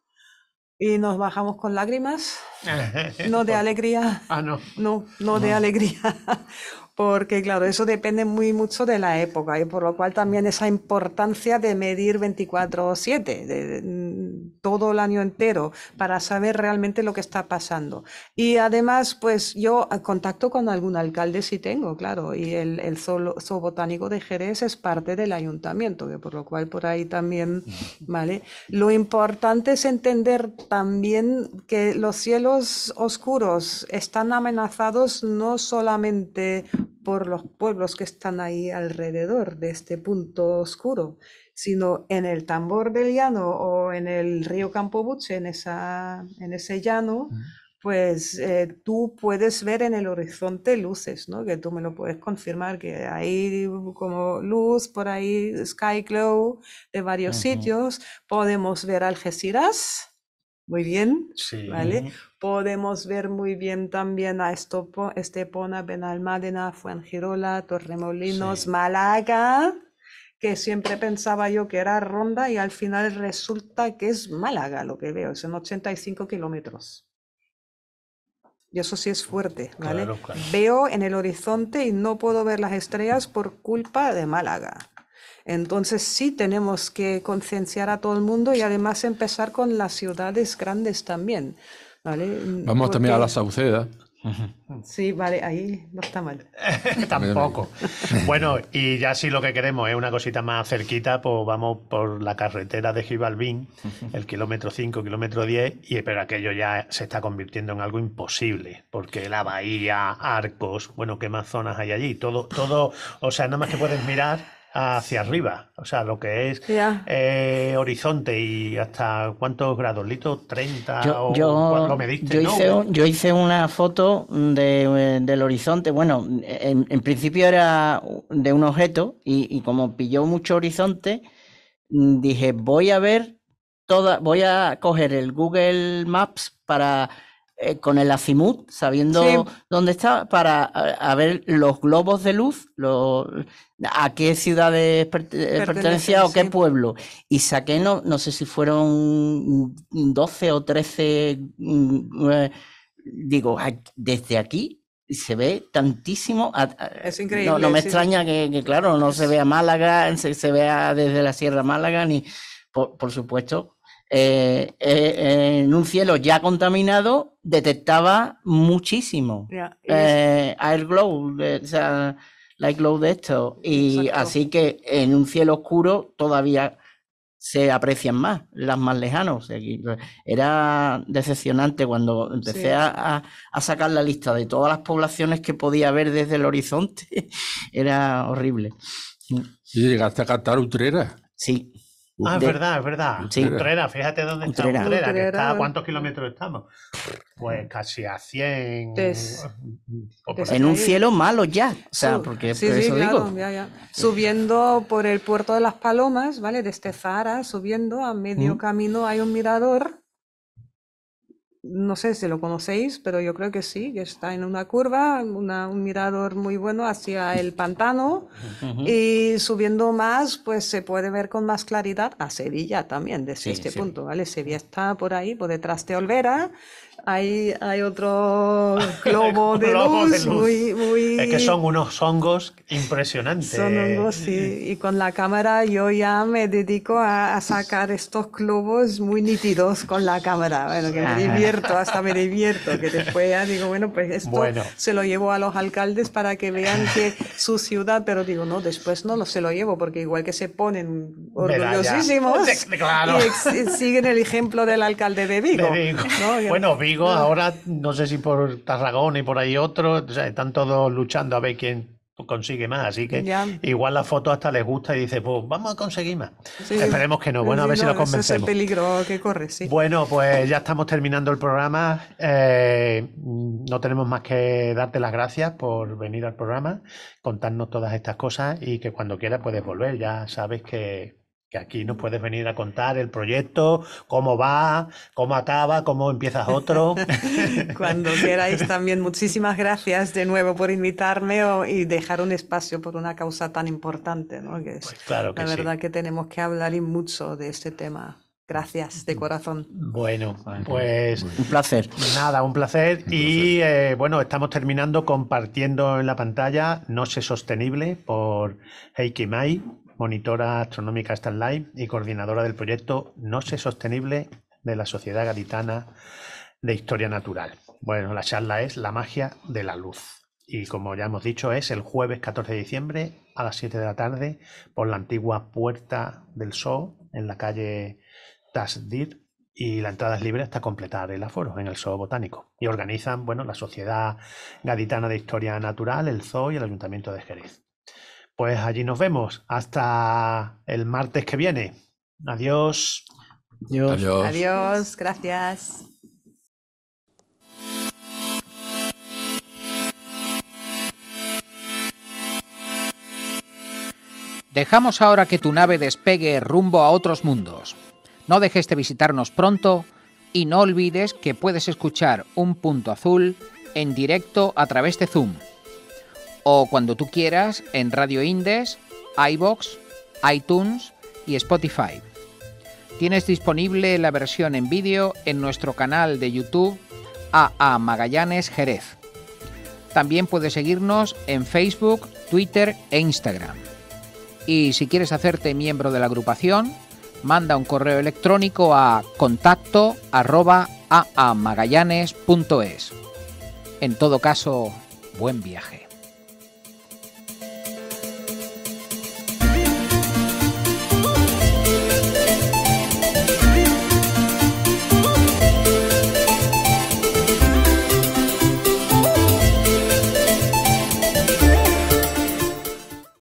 y nos bajamos con lágrimas, *laughs* no de alegría, ah, no. no, no de alegría, *laughs* porque claro, eso depende muy mucho de la época y por lo cual también esa importancia de medir 24/7, mm, todo el año entero, para saber realmente lo que está pasando. Y además, pues yo contacto con algún alcalde si tengo, claro, y el, el zoo, botánico de Jerez es parte del ayuntamiento, que por lo cual por ahí también, ¿vale? Lo importante es entender también que los cielos oscuros están amenazados no solamente por los pueblos que están ahí alrededor de este punto oscuro, sino en el tambor del llano o en el río Campobuche, en, esa, en ese llano, pues eh, tú puedes ver en el horizonte luces, ¿no? Que tú me lo puedes confirmar, que hay como luz por ahí, sky glow de varios sitios. Podemos ver Algeciras, muy bien, ¿vale? Podemos ver muy bien también a Estopo, Estepona, Benalmádena, Fuengirola, Torremolinos, Málaga, que siempre pensaba yo que era Ronda y al final resulta que es Málaga lo que veo, son 85 kilómetros. Y eso sí es fuerte, ¿vale? Veo en el horizonte y no puedo ver las estrellas por culpa de Málaga. Entonces sí tenemos que concienciar a todo el mundo y además empezar con las ciudades grandes también. ¿vale? Vamos también a la Sauceda. Sí, vale, ahí no está mal. *laughs* Tampoco. bueno, y ya si lo que queremos es una cosita más cerquita, pues vamos por la carretera de Gibalbín, el kilómetro 5, kilómetro 10, y pero aquello ya se está convirtiendo en algo imposible, porque la bahía, arcos, bueno, ¿qué más zonas hay allí? Todo, todo, o sea, nada más que puedes mirar hacia arriba, o sea, lo que es eh, horizonte y hasta cuántos grados, Lito, 30 yo, o lo mediste, yo, hice, una foto de, del horizonte, bueno, en, principio era de un objeto y, como pilló mucho horizonte, dije, voy a ver toda, voy a coger el Google Maps para eh, con el azimut, sabiendo dónde está, para a, ver los globos de luz, a qué ciudades eh, pertenecía o qué pueblo. Y saqué, no, no sé si fueron 12 o 13, mm, eh, digo, desde aquí se ve tantísimo. Es increíble. No, me extraña que, claro, no se vea Málaga, se, vea desde la Sierra Málaga, ni, por supuesto, eh, eh, en un cielo ya contaminado detectaba muchísimo eh, air glow, o sea, light glow de esto. Y así que en un cielo oscuro todavía se aprecian más, las más lejanas. era decepcionante cuando empecé a, sacar la lista de todas las poblaciones que podía ver desde el horizonte. *laughs* era horrible. ¿Y llegaste a cantar Utrera? Sí. Ah, es verdad, es verdad. Utrera, fíjate dónde está Utrera, que está a cuántos kilómetros estamos. Pues casi a 100. en un cielo malo ya. O sea, porque sí, sí, claro, Ya, ya. Subiendo por el puerto de las Palomas, ¿vale? Desde Zara, subiendo a medio camino hay un mirador no sé si lo conocéis, pero yo creo que sí, que está en una curva, un mirador muy bueno hacia el pantano. Y subiendo más, pues se puede ver con más claridad a Sevilla también desde este punto, ¿vale? Sevilla está por ahí, por detrás de Olvera hay, hay otro *laughs* *laughs* globo de luz, muy, muy... Es que son unos hongos impresionantes. Son hongos, sí. Y con la cámara yo ya me dedico a, sacar estos globos muy nítidos con la cámara. Bueno, que me divierto, hasta me divierto. Que después ya digo, bueno, pues esto se lo llevo a los alcaldes para que vean que su ciudad, pero digo, no, después no lo se lo llevo, porque igual que se ponen orgullosísimos *laughs* y siguen el ejemplo del alcalde de Vigo. Bueno, Vigo ahora no sé si por Tarragona y por ahí otro, están todos luchando a ver quién consigue más, así que igual la foto hasta les gusta y dice, pues vamos a conseguir más. Esperemos que no, bueno, a ver si lo convencemos. es el peligro que corre, sí. Bueno, pues ya estamos terminando el programa. Eh, no tenemos más que darte las gracias por venir al programa, contarnos todas estas cosas y que cuando quieras puedes volver. Ya sabes que aquí nos puedes venir a contar el proyecto, cómo va, cómo acaba, cómo empiezas otro. *laughs* Cuando queráis también, muchísimas gracias de nuevo por invitarme y dejar un espacio por una causa tan importante, ¿no? Que es, pues claro que la verdad que tenemos que hablar y mucho de este tema. Gracias de corazón. Bueno, pues un placer. Nada, un placer. y eh, bueno, estamos terminando compartiendo en la pantalla No sé sostenible por Heike Mai monitora astronómica Starlight y coordinadora del proyecto No sé Sostenible de la Sociedad Gaditana de Historia Natural. Bueno, la charla es La magia de la luz. Y como ya hemos dicho, es el jueves 14 de diciembre a las 7 de la tarde por la antigua Puerta del Sol en la calle Tasdir y la entrada es libre hasta completar el aforo en el Zoo Botánico. Y organizan, bueno, la Sociedad Gaditana de Historia Natural, el Zoo y el Ayuntamiento de Jerez. Pues allí nos vemos. Hasta el martes que viene. Adiós. Adiós. Adiós. Gracias. Dejamos ahora que tu nave despegue rumbo a otros mundos. No dejes de visitarnos pronto y no olvides que puedes escuchar un punto azul en directo a través de Zoom o cuando tú quieras en Radio Indes, iBox, iTunes y Spotify. Tienes disponible la versión en vídeo en nuestro canal de YouTube AA Magallanes Jerez. También puedes seguirnos en Facebook, Twitter e Instagram. Y si quieres hacerte miembro de la agrupación, manda un correo electrónico a contacto aamagallanes.es. En todo caso, buen viaje.